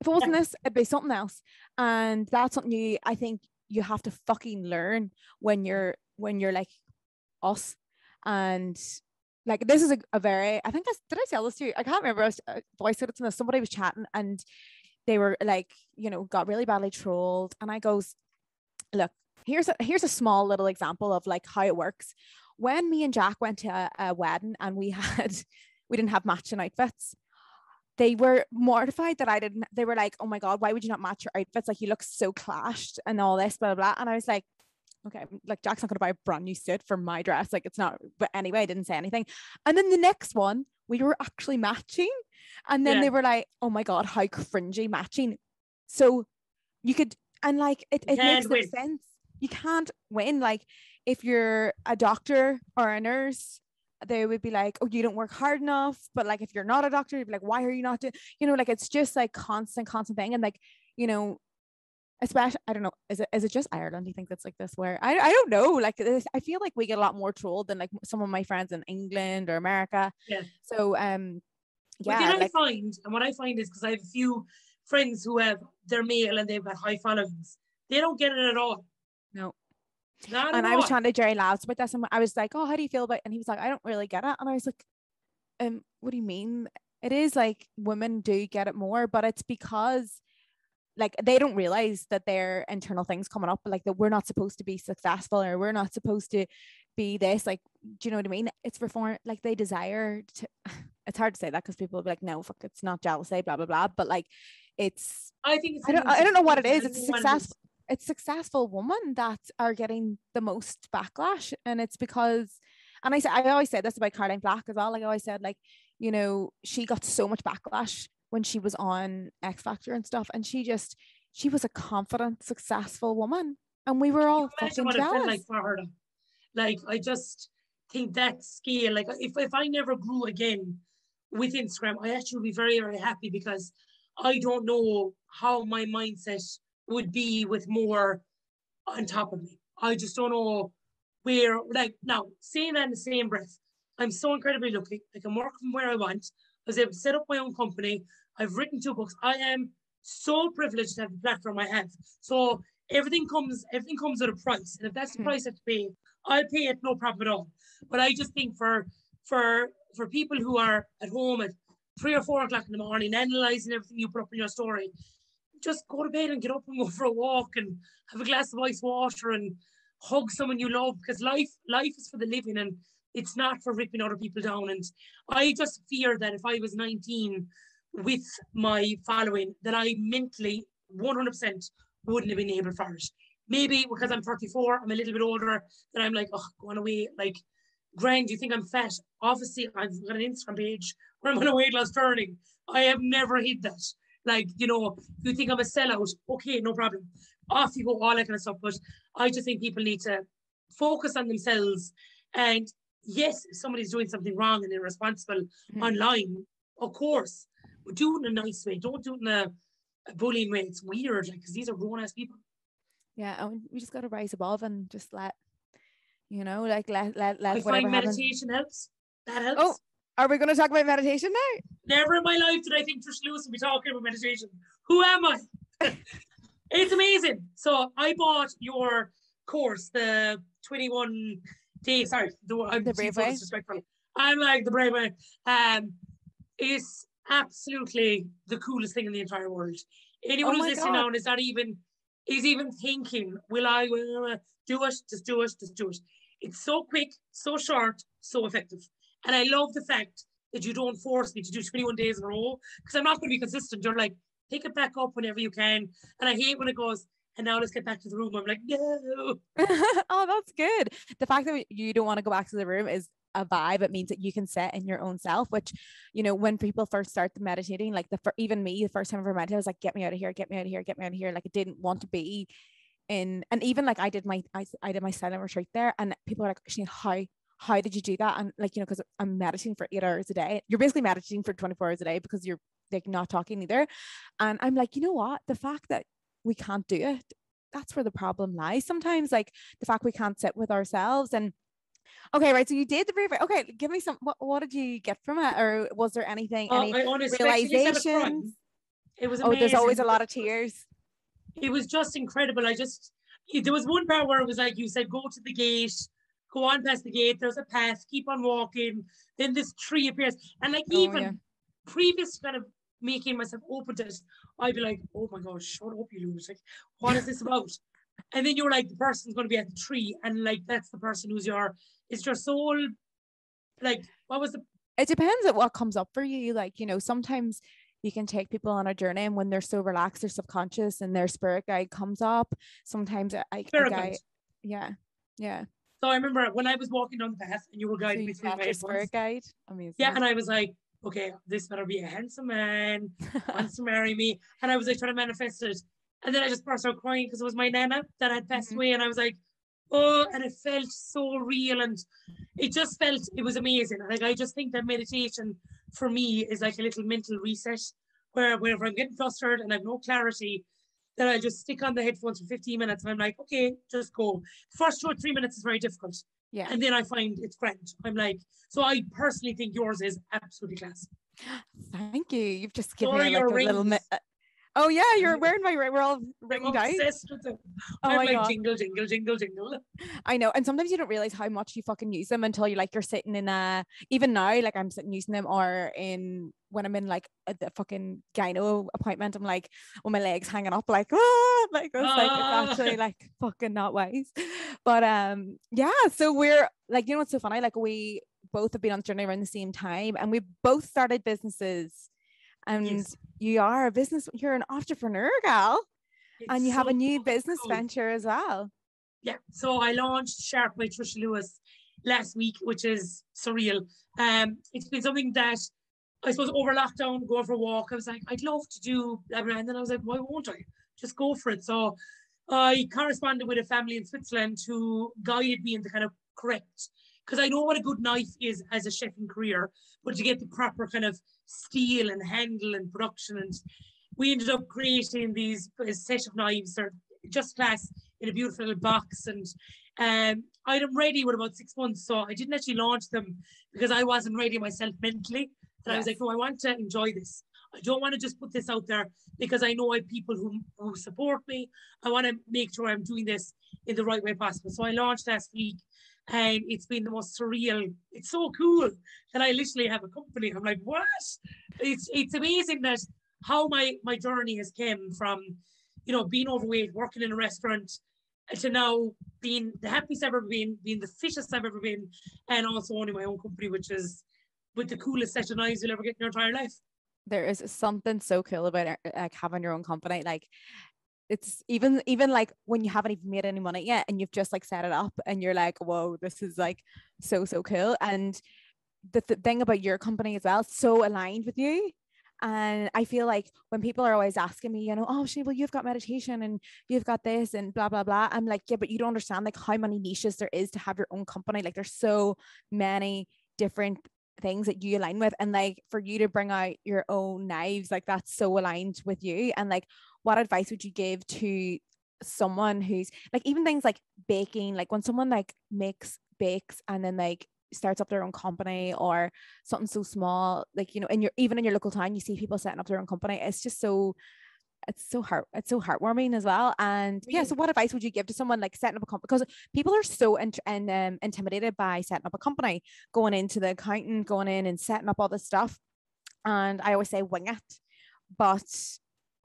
If it wasn't yeah. this, it'd be something else. And that's something you, I think you have to fucking learn when you're, when you're like us. And like, this is a, a very, I think I, did I tell this to you? I can't remember. I was, uh, voice it to this. Somebody was chatting and they were like, you know, got really badly trolled. And I goes, look, here's a, here's a small little example of like how it works. When me and Jack went to a, a wedding and we had, we didn't have matching outfits they were mortified that I didn't. They were like, "Oh my god, why would you not match your outfits? Like you look so clashed and all this, blah blah." blah. And I was like, "Okay, like Jack's not gonna buy a brand new suit for my dress. Like it's not." But anyway, I didn't say anything. And then the next one, we were actually matching, and then yeah. they were like, "Oh my god, how cringy matching." So you could, and like it, it makes no sense. You can't win. Like if you're a doctor or a nurse they would be like, oh, you don't work hard enough. But like, if you're not a doctor, you'd be like, why are you not doing, you know, like it's just like constant, constant thing. And like, you know, especially, I don't know, is it, is it just Ireland? Do you think that's like this where I, I don't know. Like, I feel like we get a lot more trolled than like some of my friends in England or America. Yeah. So, um, yeah. What like, I find, and what I find is because I have a few friends who have, they're male and they've got high followings, they don't get it at all. No. Not and I was trying to Jerry Labs about this, and I was like, "Oh, how do you feel about?" It? And he was like, "I don't really get it." And I was like, "Um, what do you mean?" It is like women do get it more, but it's because like they don't realize that their internal things coming up, like that we're not supposed to be successful or we're not supposed to be this. Like, do you know what I mean? It's reform. Like they desire to. It's hard to say that because people will be like, "No, fuck, it's not jealousy," blah blah blah. But like, it's. I think I don't. I don't know what it is. It's successful it's successful women that are getting the most backlash and it's because and I said I always say this about Caroline Flack as well like I always said like you know she got so much backlash when she was on X Factor and stuff and she just she was a confident successful woman and we were all fucking jealous. like for her like I just think that scale like if, if I never grew again with Instagram I actually would be very very happy because I don't know how my mindset would be with more on top of me. I just don't know where, like, now, saying that in the same breath, I'm so incredibly lucky. I can work from where I want. I was able to set up my own company. I've written two books. I am so privileged to have the platform I have. So everything comes, everything comes at a price. And if that's the mm-hmm. price I have to pay, I'll pay it no problem at all. But I just think for for for people who are at home at three or four o'clock in the morning, analyzing everything you put up in your story, just go to bed and get up and go for a walk and have a glass of ice water and hug someone you love because life life is for the living and it's not for ripping other people down. And I just fear that if I was 19 with my following, that I mentally 100% wouldn't have been able for it. Maybe because I'm 34, I'm a little bit older, that I'm like, oh, going away, like, grand, do you think I'm fat? Obviously, I've got an Instagram page where I'm on a weight loss journey. I have never hit that. Like, you know, you think I'm a sellout, okay, no problem. Off you go, all that kind of stuff. But I just think people need to focus on themselves. And yes, if somebody's doing something wrong and irresponsible mm-hmm. online, of course, but do it in a nice way. Don't do it in a, a bullying way. It's weird, like, because these are grown ass people. Yeah, and we just got to rise above and just let, you know, like let let let. I find meditation helps. That helps. Oh, are we going to talk about meditation now? Never in my life did I think Trish Lewis would be talking about meditation. Who am I? it's amazing. So I bought your course, the 21 days. Sorry, the, I'm the brave way. I'm like the brave way. Um, it's absolutely the coolest thing in the entire world. Anyone oh who's listening now is not even is even thinking, will I will do it? Just do it. Just do it. It's so quick, so short, so effective. And I love the fact that you don't force me to do 21 days in a row because I'm not going to be consistent. You're like, pick it back up whenever you can. And I hate when it goes, and now let's get back to the room. I'm like, no. oh, that's good. The fact that you don't want to go back to the room is a vibe. It means that you can sit in your own self, which, you know, when people first start meditating, like the even me, the first time I ever meditated, I was like, get me out of here, get me out of here, get me out of here. Like I didn't want to be in and even like I did my I, I did my silent retreat there and people are like, Sinead, how how did you do that? And like, you know, because I'm meditating for eight hours a day. You're basically meditating for 24 hours a day because you're like not talking either. And I'm like, you know what? The fact that we can't do it, that's where the problem lies. Sometimes, like the fact we can't sit with ourselves and Okay, right. So you did the brief. Okay, give me some. What, what did you get from it, or was there anything? Oh, any honestly- realizations? It was Oh, there's always a lot of tears. it was just incredible. I just there was one part where it was like you said, go to the gate, go on past the gate. There's a path, keep on walking. Then this tree appears, and like Oh, even yeah. previous kind of making myself open to it, I'd be like, oh my gosh, shut up, you lunatic. What is this about? and then you're like, the person's going to be at the tree, and like that's the person who's your, it's your soul. Like, what was the It depends on what comes up for you. Like, you know, sometimes you can take people on a journey and when they're so relaxed, their subconscious and their spirit guide comes up. Sometimes I, I, guide? yeah, yeah. So I remember when I was walking down the path and you were So guiding you me through my spirit guide. Amazing. Yeah, and I was like, okay, this better be a handsome man, wants to marry me. And I was like trying to manifest it. And then I just burst out crying because it was my nana that had passed Mhm. away. And I was like, oh, and it felt so real. And it just felt, it was amazing. Like, I just think that meditation for me is like a little mental reset where whenever I'm getting flustered and I have no clarity, then I just stick on the headphones for 15 minutes and I'm like, okay, just go. The first two or three minutes is very difficult. Yeah. And then I find it's grand. I'm like, so I personally think yours is absolutely class. Thank you. You've just given me like a little. Rings. uh, oh yeah, you're wearing my ring. We're all ringed out. obsessed with them. Oh I'm my like God. jingle, jingle, jingle, jingle. I know. And sometimes you don't realize how much you fucking use them until you like you're sitting in a even now, like I'm sitting using them or in when I'm in like a the fucking gyno appointment, I'm like with my legs hanging up, like ah, like it's like Ah. it's actually like fucking not wise. But um yeah, so we're like, you know what's so funny? Like we both have been on the journey around the same time and we both started businesses. And Yes. you are a business, you're an entrepreneur, gal, and It's you have a new business cool. venture as well. Yeah. So I launched Sharp by Trisha Lewis last week, which is surreal. Um, it's been something that I suppose over lockdown, going for a walk, I was like, I'd love to do blah. And then I was like, why won't I? Just go for it. So I corresponded with a family in Switzerland who guided me in the kind of correct because I know what a good knife is as a chef chefing career, but to get the proper kind of steel and handle and production. And we ended up creating these set of knives. They're just class in a beautiful little box. And um, I had them ready with about six months. So I didn't actually launch them because I wasn't ready myself mentally. And I was like, no, I want to enjoy this. I don't want to just put this out there because I know I have people who, who support me. I want to make sure I'm doing this in the right way possible. So I launched last week and it's been the most surreal. It's so cool that I literally have a company. I'm like, what? It's it's amazing that how my my journey has came from, you know, being overweight, working in a restaurant, to now being the happiest I've ever been, being the fittest I've ever been, and also owning my own company, which is with the coolest set of knives you'll ever get in your entire life. there is something so cool about like having your own company like it's even even like when you haven't even made any money yet and you've just like set it up and you're like whoa this is like so so cool and the th- thing about your company as well so aligned with you and I feel like when people are always asking me, you know, oh, Sinead, well, you've got meditation and you've got this and blah, blah, blah. I'm like, yeah, but you don't understand like how many niches there is to have your own company. Like there's so many different things that you align with and like for you to bring out your own knives like that's so aligned with you and like what advice would you give to someone who's like even things like baking like when someone like makes bakes and then like starts up their own company or something so small like you know in your even in your local town you see people setting up their own company it's just so it's so heart it's so heartwarming as well. And yeah so what advice would you give to someone like setting up a company because people are so int- and um, intimidated by setting up a company going into the accountant going in and setting up all this stuff. And i always say wing it but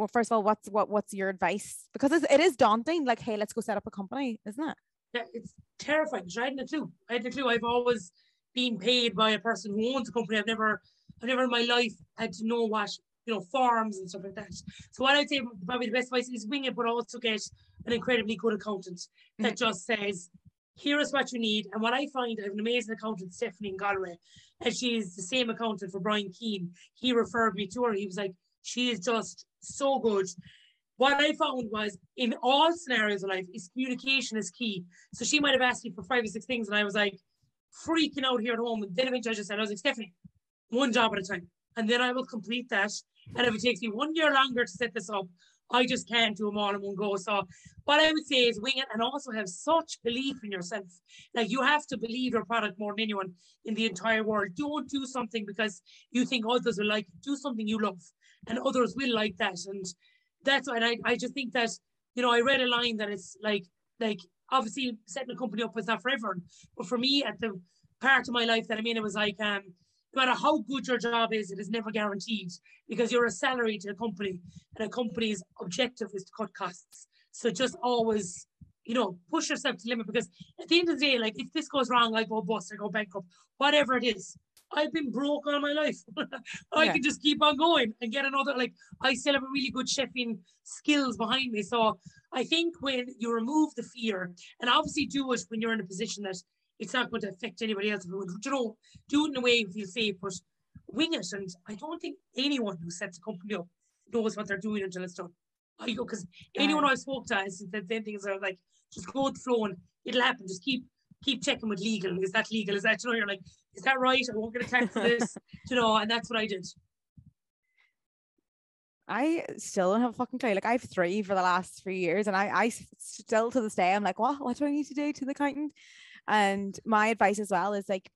well first of all what's what what's your advice because it's, it is daunting like hey let's go set up a company isn't it Yeah, it's terrifying. I hadn't a clue. I had a clue. I've always been paid by a person who owns a company. I've never, I've never in my life had to know what you know farms and stuff like that. So what I'd say probably the best advice is wing it, but also get an incredibly good accountant that mm-hmm. just says, here is what you need. And what I find, I have an amazing accountant, Stephanie in Galway, and she's the same accountant for Brian Keane. He referred me to her. He was like, she is just so good. What I found was in all scenarios of life is communication is key. So she might have asked me for five or six things, and I was like freaking out here at home. And then eventually I just said, I was like, Stephanie, one job at a time. And then I will complete that. And if it takes me one year longer to set this up, I just can't do them all in one go. So what I would say is wing it and also have such belief in yourself. Like you have to believe your product more than anyone in the entire world. Don't do something because you think others will like it. Do something you love and others will like that. And that's why I, I just think that, you know, I read a line that it's like, like obviously setting a company up is not for everyone. But for me at the part of my life that I mean it was like, um, no matter how good your job is, it is never guaranteed because you're a salary to a company and a company's objective is to cut costs. So just always, you know, push yourself to limit because at the end of the day, like if this goes wrong, I go bust, I go bankrupt, whatever it is. I've been broke all my life. I yeah. can just keep on going and get another, like, I still have a really good chefing skills behind me. So I think when you remove the fear and obviously do it when you're in a position that it's not going to affect anybody else. You know, do it in a way you feel safe, but wing it. And I don't think anyone who sets a company up knows what they're doing until it's done. I go because anyone I've spoke to has said the same things are uh, like just go with the flow and it'll happen. Just keep keep checking with legal. Is that legal? Is that you know you're like, is that right? I won't get a attacked for this, you know, and that's what I did. I still don't have a fucking clue. Like I've three for the last three years, and I, I still to this day, I'm like, what? What do I need to do to the accountant? And my advice as well is like,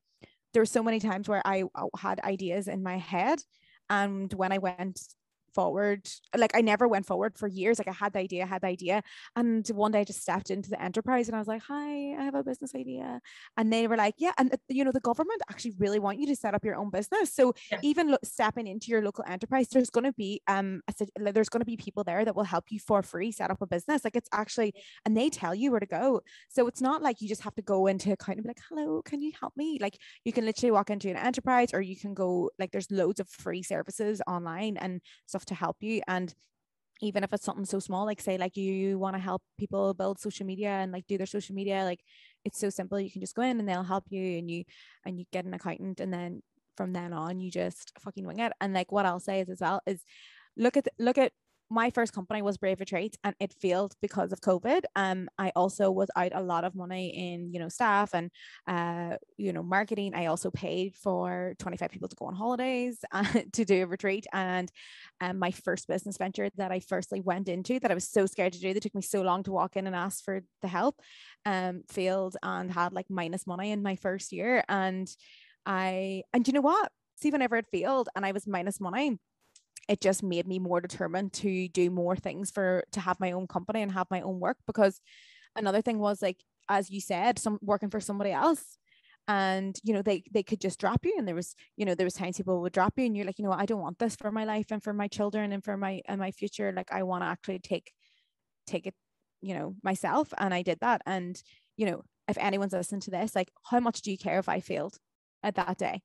there's so many times where I uh, had ideas in my head, and when I went forward. Like I never went forward for years. Like I had the idea, had the idea. And one day I just stepped into the enterprise and I was like, hi, I have a business idea. And they were like, yeah. And uh, you know, the government actually really want you to set up your own business. So yeah. even lo- stepping into your local enterprise, there's going to be, um, a, there's going to be people there that will help you for free set up a business. Like it's actually, and they tell you where to go. So it's not like you just have to go into a kind of be like, hello, can you help me? Like you can literally walk into an enterprise or you can go, like there's loads of free services online and stuff to help you. And even if it's something so small like say like you, you want to help people build social media and like do their social media like it's so simple. You can just go in and they'll help you and you and you get an accountant and then from then on you just fucking wing it. And like what I'll say is as well is look at look at my first company was Brave Retreat and it failed because of COVID. Um, I also was out a lot of money in, you know, staff and, uh, you know, marketing. I also paid for 25 people to go on holidays uh, to do a retreat. And um, my first business venture that I firstly went into that I was so scared to do, that took me so long to walk in and ask for the help, um, failed and had like minus money in my first year. And I, and you know what? See, whenever it failed and I was minus money, it just made me more determined to do more things for to have my own company and have my own work because another thing was like as you said some working for somebody else and you know they they could just drop you and there was you know there was times people would drop you and you're like you know I don't want this for my life and for my children and for my and my future. Like I want to actually take take it you know myself and I did that and you know if anyone's listening to this like how much do you care if I failed at that day?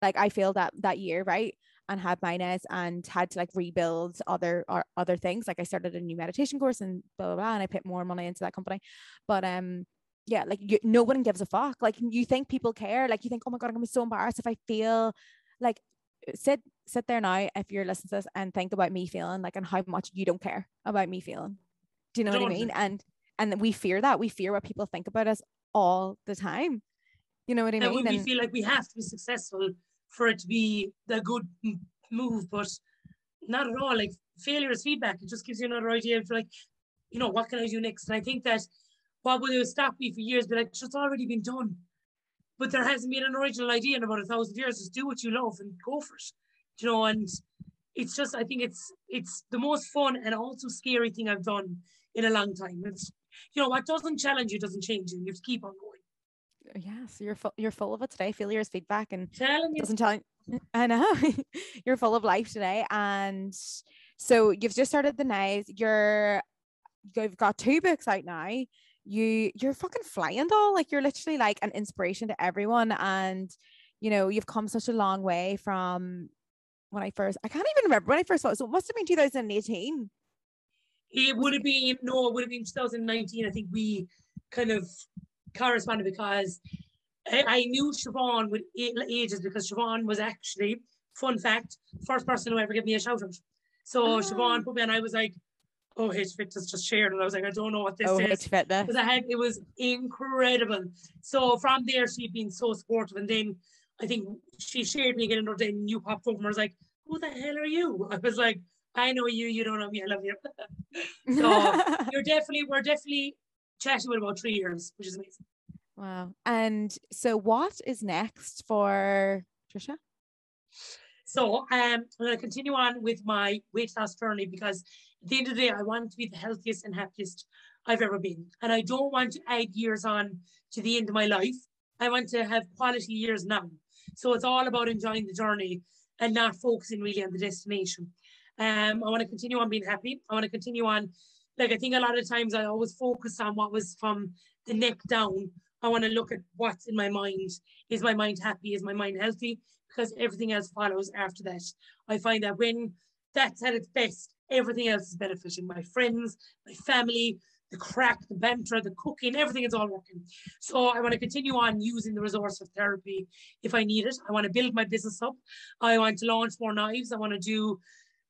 Like I failed that that year right and had minus and had to like rebuild other or other things. Like I started a new meditation course and blah blah blah, and I put more money into that company. But um, yeah, like you, no one gives a fuck. Like you think people care. Like you think, oh my god, I'm gonna be so embarrassed if I feel like sit sit there now if you're listening to this and think about me feeling like and how much you don't care about me feeling. Do you know what I mean? And and we fear that we fear what people think about us all the time. You know what I mean? And we feel like we have to be successful for it to be a good move, but not at all. Like failure is feedback. It just gives you another idea of like, you know, what can I do next? And I think that what will stop me for years, but like it's already been done. But there hasn't been an original idea in about a thousand years. Just do what you love and go for it. You know, and it's just I think it's it's the most fun and also scary thing I've done in a long time. It's you know what doesn't challenge you doesn't change you. You have to keep on going yes, you're full, you're full of it today. Failure is feedback and Telling doesn't tell you. I know you're full of life today. And so you've just started the night. You're you've got two books out now. You you're fucking flying doll. Like you're literally like an inspiration to everyone. And you know, you've come such a long way from when I first I can't even remember when I first saw it. So it must have been 2018. It would have been no, it would have been 2019. I think we kind of corresponded because I, I knew Siobhan with ages because Siobhan was actually, fun fact, first person who ever gave me a shout out. So oh. Siobhan put me and I was like, oh, H Fitness just shared. And I was like, I don't know what this oh, is. Because I had, it was incredible. So from there, she'd been so supportive. And then I think she shared me again, and then you popped over and I was like, who the hell are you? I was like, I know you, you don't know me, I love you. so you're definitely, we're definitely chatting with about three years, which is amazing. Wow. And so what is next for Trisha? So um, I'm going to continue on with my weight loss journey because at the end of the day, I want to be the healthiest and happiest I've ever been. And I don't want to add years on to the end of my life. I want to have quality years now. So it's all about enjoying the journey and not focusing really on the destination. Um, I want to continue on being happy. I want to continue on, like I think a lot of times I always focus on what was from the neck down. I want to look at what's in my mind. Is my mind happy? Is my mind healthy? Because everything else follows after that. I find that when that's at its best, everything else is benefiting. My friends, my family, the crack, the banter, the cooking, everything is all working. So I want to continue on using the resource of therapy if I need it. I want to build my business up. I want to launch more knives. I want to do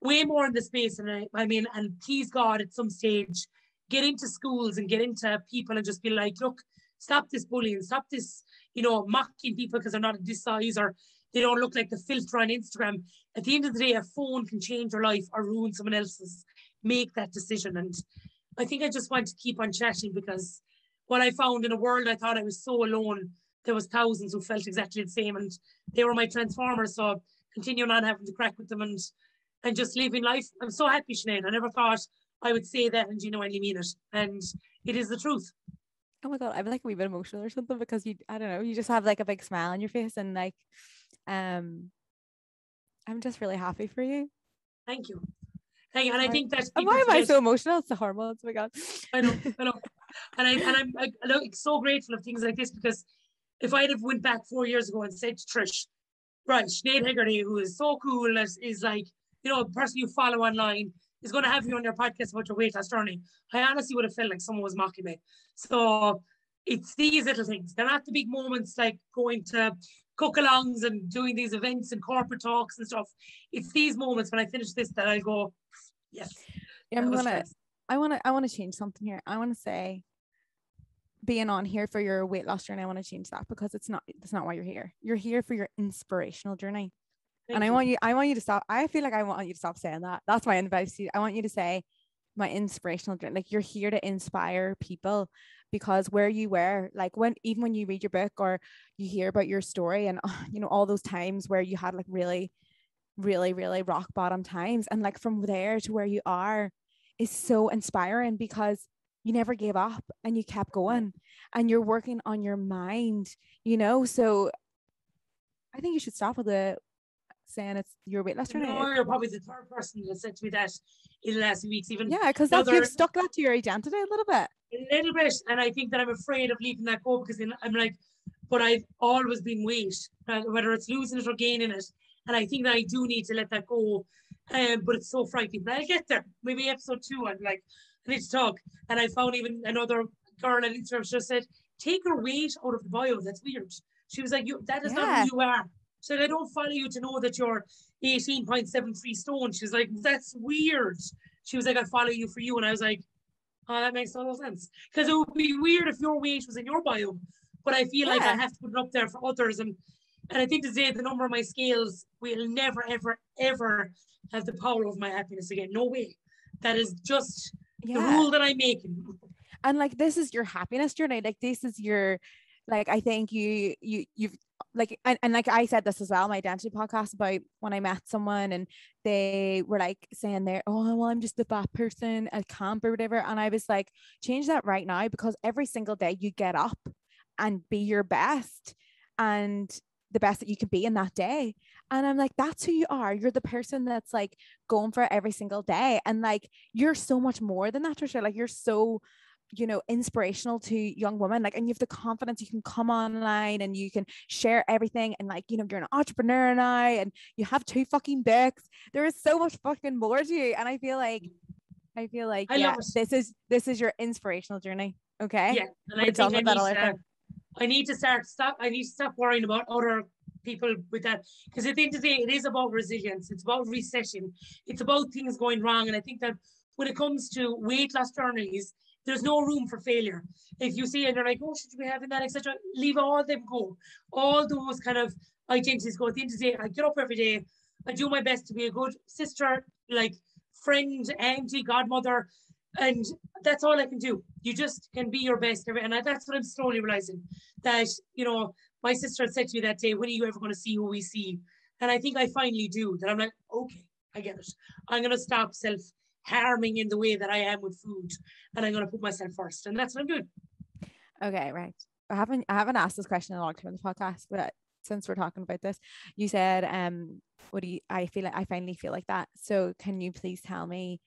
way more in the space. And I, I mean, and please God, at some stage, get into schools and get into people and just be like, look, stop this bullying, stop this, you know, mocking people because they're not this size or they don't look like the filter on Instagram. At the end of the day, a phone can change your life or ruin someone else's. Make that decision. And I think I just want to keep on chatting because what I found in a world I thought I was so alone, there was thousands who felt exactly the same and they were my transformers. So continuing on having to crack with them and and just living life. I'm so happy, Sinead. I never thought I would say that and genuinely mean it. And it is the truth. Oh my god, I'm like a wee bit emotional or something because you I don't know, you just have like a big smile on your face and like um I'm just really happy for you. Thank you. Hey, and I think that's why am I so emotional? It's the hormones. Oh my god. I know, I know. And I and I'm I, I'm so grateful of things like this because if I'd have went back four years ago and said to Trish, right, Sinead Hegarty, who is so cool, is, is like, you know, a person you follow online is going to have you on your podcast about your weight loss journey. I honestly would have felt like someone was mocking me. So it's these little things. They're not the big moments like going to cook-alongs and doing these events and corporate talks and stuff. It's these moments when I finish this that I go, yes. Yeah, I'm gonna. I want to. I want to change something here. I want to say, being on here for your weight loss journey, I want to change that because it's not. That's not why you're here. You're here for your inspirational journey. Thank and you. I want you. I want you to stop. I feel like I want you to stop saying that. That's my advice to you. I want you to say, my inspirational journey. Like you're here to inspire people because where you were like when even when you read your book or you hear about your story and you know all those times where you had like really really really rock bottom times and like from there to where you are is so inspiring because you never gave up and you kept going and you're working on your mind you know so i think you should stop with the saying it's your weight loss journey. No, you're probably the third person that said to me that in the last few weeks, even. Yeah, because that's you've stuck that to your identity a little bit. A little bit, and I think that I'm afraid of leaving that go because I'm like, but I've always been weight, whether it's losing it or gaining it, and I think that I do need to let that go. Um, but it's so frightening. But I'll get there. Maybe episode two, I'm like, I need to talk. And I found even another girl on Instagram just said, take her weight out of the bio. That's weird. She was like, you that is yeah. not who you are. So I don't follow you to know that you're 18.73 stone. She's like, that's weird. She was like, I follow you for you. And I was like, oh, that makes total sense. Because it would be weird if your weight was in your bio. But I feel yeah. like I have to put it up there for others. And and I think to say the number of my scales will never, ever, ever have the power of my happiness again. No way. That is just yeah. the rule that I'm making. And like this is your happiness journey. Like this is your like I think you you you've like and, and like I said this as well, my identity podcast about when I met someone and they were like saying there, oh well, I'm just a fat person at camp or whatever. And I was like, change that right now because every single day you get up and be your best and the best that you can be in that day. And I'm like, that's who you are. You're the person that's like going for every single day. And like you're so much more than that, Trisha. Like you're so you know inspirational to young women like and you have the confidence you can come online and you can share everything and like you know you're an entrepreneur now and you have two fucking books there is so much fucking more to you and i feel like i feel like I yeah this is this is your inspirational journey okay yeah and I think I need, to, I need to start stop. I need to stop worrying about other people with that because at the end of the day, it is about resilience. It's about recession It's about things going wrong, and I think that when it comes to weight loss journeys, there's no room for failure. If you see and they're like, oh, should we have that, etc., leave all them go. All those kind of identities go. At the end of the day, I get up every day. I do my best to be a good sister, like friend, auntie, godmother, and that's all I can do. You just can be your best, and that's what I'm slowly realizing. That you know, my sister said to me that day, "When are you ever going to see who we see?" And I think I finally do. That I'm like, okay, I get it. I'm going to stop self harming in the way that I am with food, and I'm going to put myself first, and that's what I'm doing. Okay, right. I haven't I haven't asked this question in a long time on the podcast, but since we're talking about this, you said, um, what do you I feel like I finally feel like that. So can you please tell me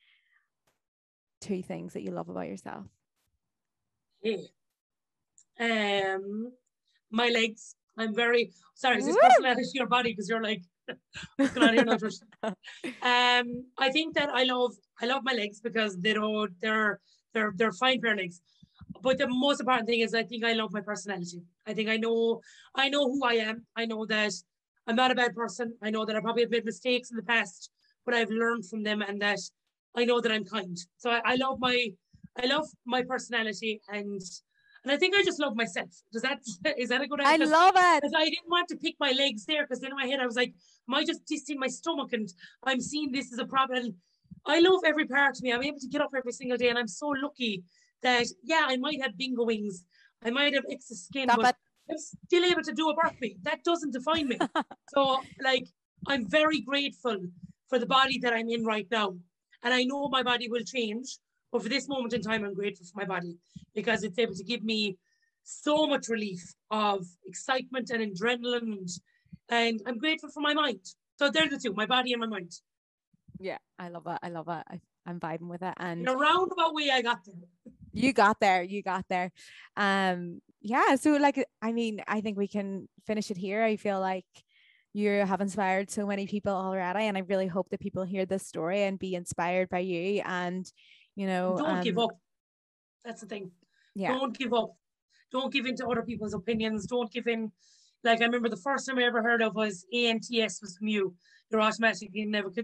two things that you love about yourself? Yeah. Um my legs. I'm very sorry, is this personality to your body because you're like what's going on here um I think that I love I love my legs because they don't they're they're they're fine pair legs but the most important thing is I think I love my personality. I think I know I know who I am. I know that I'm not a bad person. I know that I probably have made mistakes in the past, but I've learned from them and that I know that I'm kind. So I, I love my I love my personality and and I think I just love myself. Does that is that a good answer? I love it. Because I didn't want to pick my legs there because then in my head I was like, am I just dissing my stomach and I'm seeing this as a problem? I love every part of me. I'm able to get up every single day and I'm so lucky that yeah, I might have bingo wings, I might have extra skin, Stop but it. I'm still able to do a burpee. That doesn't define me. so like I'm very grateful for the body that I'm in right now. And I know my body will change. But for this moment in time, I'm grateful for my body because it's able to give me so much relief of excitement and adrenaline. And, and I'm grateful for my mind. So they're the two, my body and my mind. Yeah, I love it. I love it. I, I'm vibing with it. And in a roundabout way, I got there you got there you got there um yeah so like i mean i think we can finish it here i feel like you have inspired so many people already and i really hope that people hear this story and be inspired by you and you know don't um, give up that's the thing yeah don't give up don't give in to other people's opinions don't give in like i remember the first time i ever heard of was ants was from you your automatic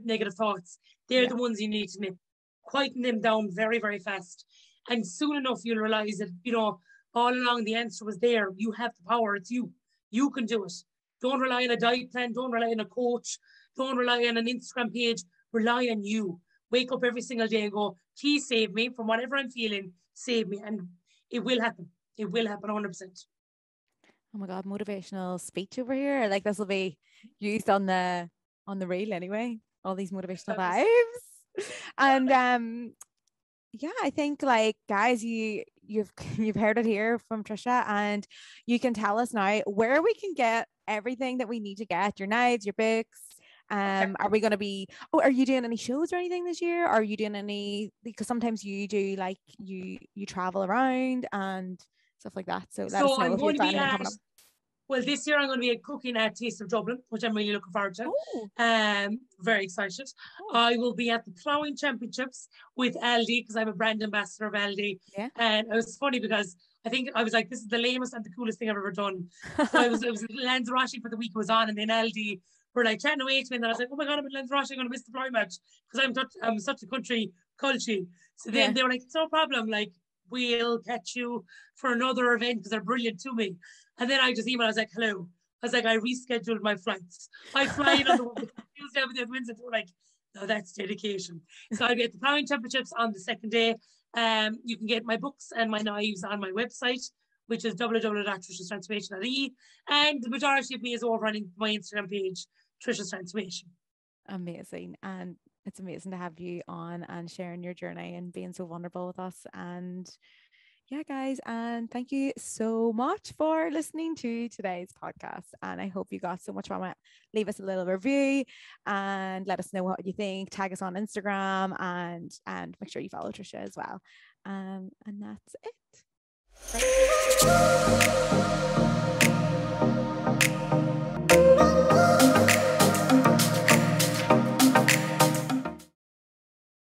negative thoughts they're yeah. the ones you need to nip quieten them down very very fast and soon enough, you'll realize that, you know, all along the answer was there. You have the power. It's you. You can do it. Don't rely on a diet plan. Don't rely on a coach. Don't rely on an Instagram page. Rely on you. Wake up every single day and go, please save me from whatever I'm feeling. Save me. And it will happen. It will happen 100%. Oh my God, motivational speech over here. Like this will be used on the on the reel anyway. All these motivational vibes. And um yeah, I think like guys, you you've you've heard it here from Trisha, and you can tell us now where we can get everything that we need to get your knives, your books. Um, are we going to be? Oh, are you doing any shows or anything this year? Are you doing any? Because sometimes you do like you you travel around and stuff like that. So so I'm if you've got anything. Well, this year I'm going to be a cooking at Taste of Dublin, which I'm really looking forward to. Ooh. Um, very excited. Ooh. I will be at the Ploughing Championships with Aldi because I'm a brand ambassador of Aldi. Yeah. And it was funny because I think I was like, this is the lamest and the coolest thing I've ever done. so I was, it was Lanzarote for the week was on, and then Aldi were like chatting away to me, and I was like, oh my god, I'm in Lanzarote, I'm going to miss the Ploughing match because I'm such, I'm such a country culture. So then yeah. they were like, no problem, like we'll catch you for another event because they're brilliant to me. And then I just emailed, I was like, hello. I was like, I rescheduled my flights. I fly in on the Tuesday, Wednesday, Wednesday. They were like, no, that's dedication. So I'll get the Ploughing Championships on the second day. Um, you can get my books and my knives on my website, which is www.trishastransformation.e. And the majority of me is over on my Instagram page, Trisha's Transformation. Amazing. And it's amazing to have you on and sharing your journey and being so vulnerable with us. And yeah, guys, and thank you so much for listening to today's podcast. And I hope you got so much from it. Leave us a little review and let us know what you think. Tag us on Instagram and and make sure you follow Trisha as well. Um, and that's it. Thank you.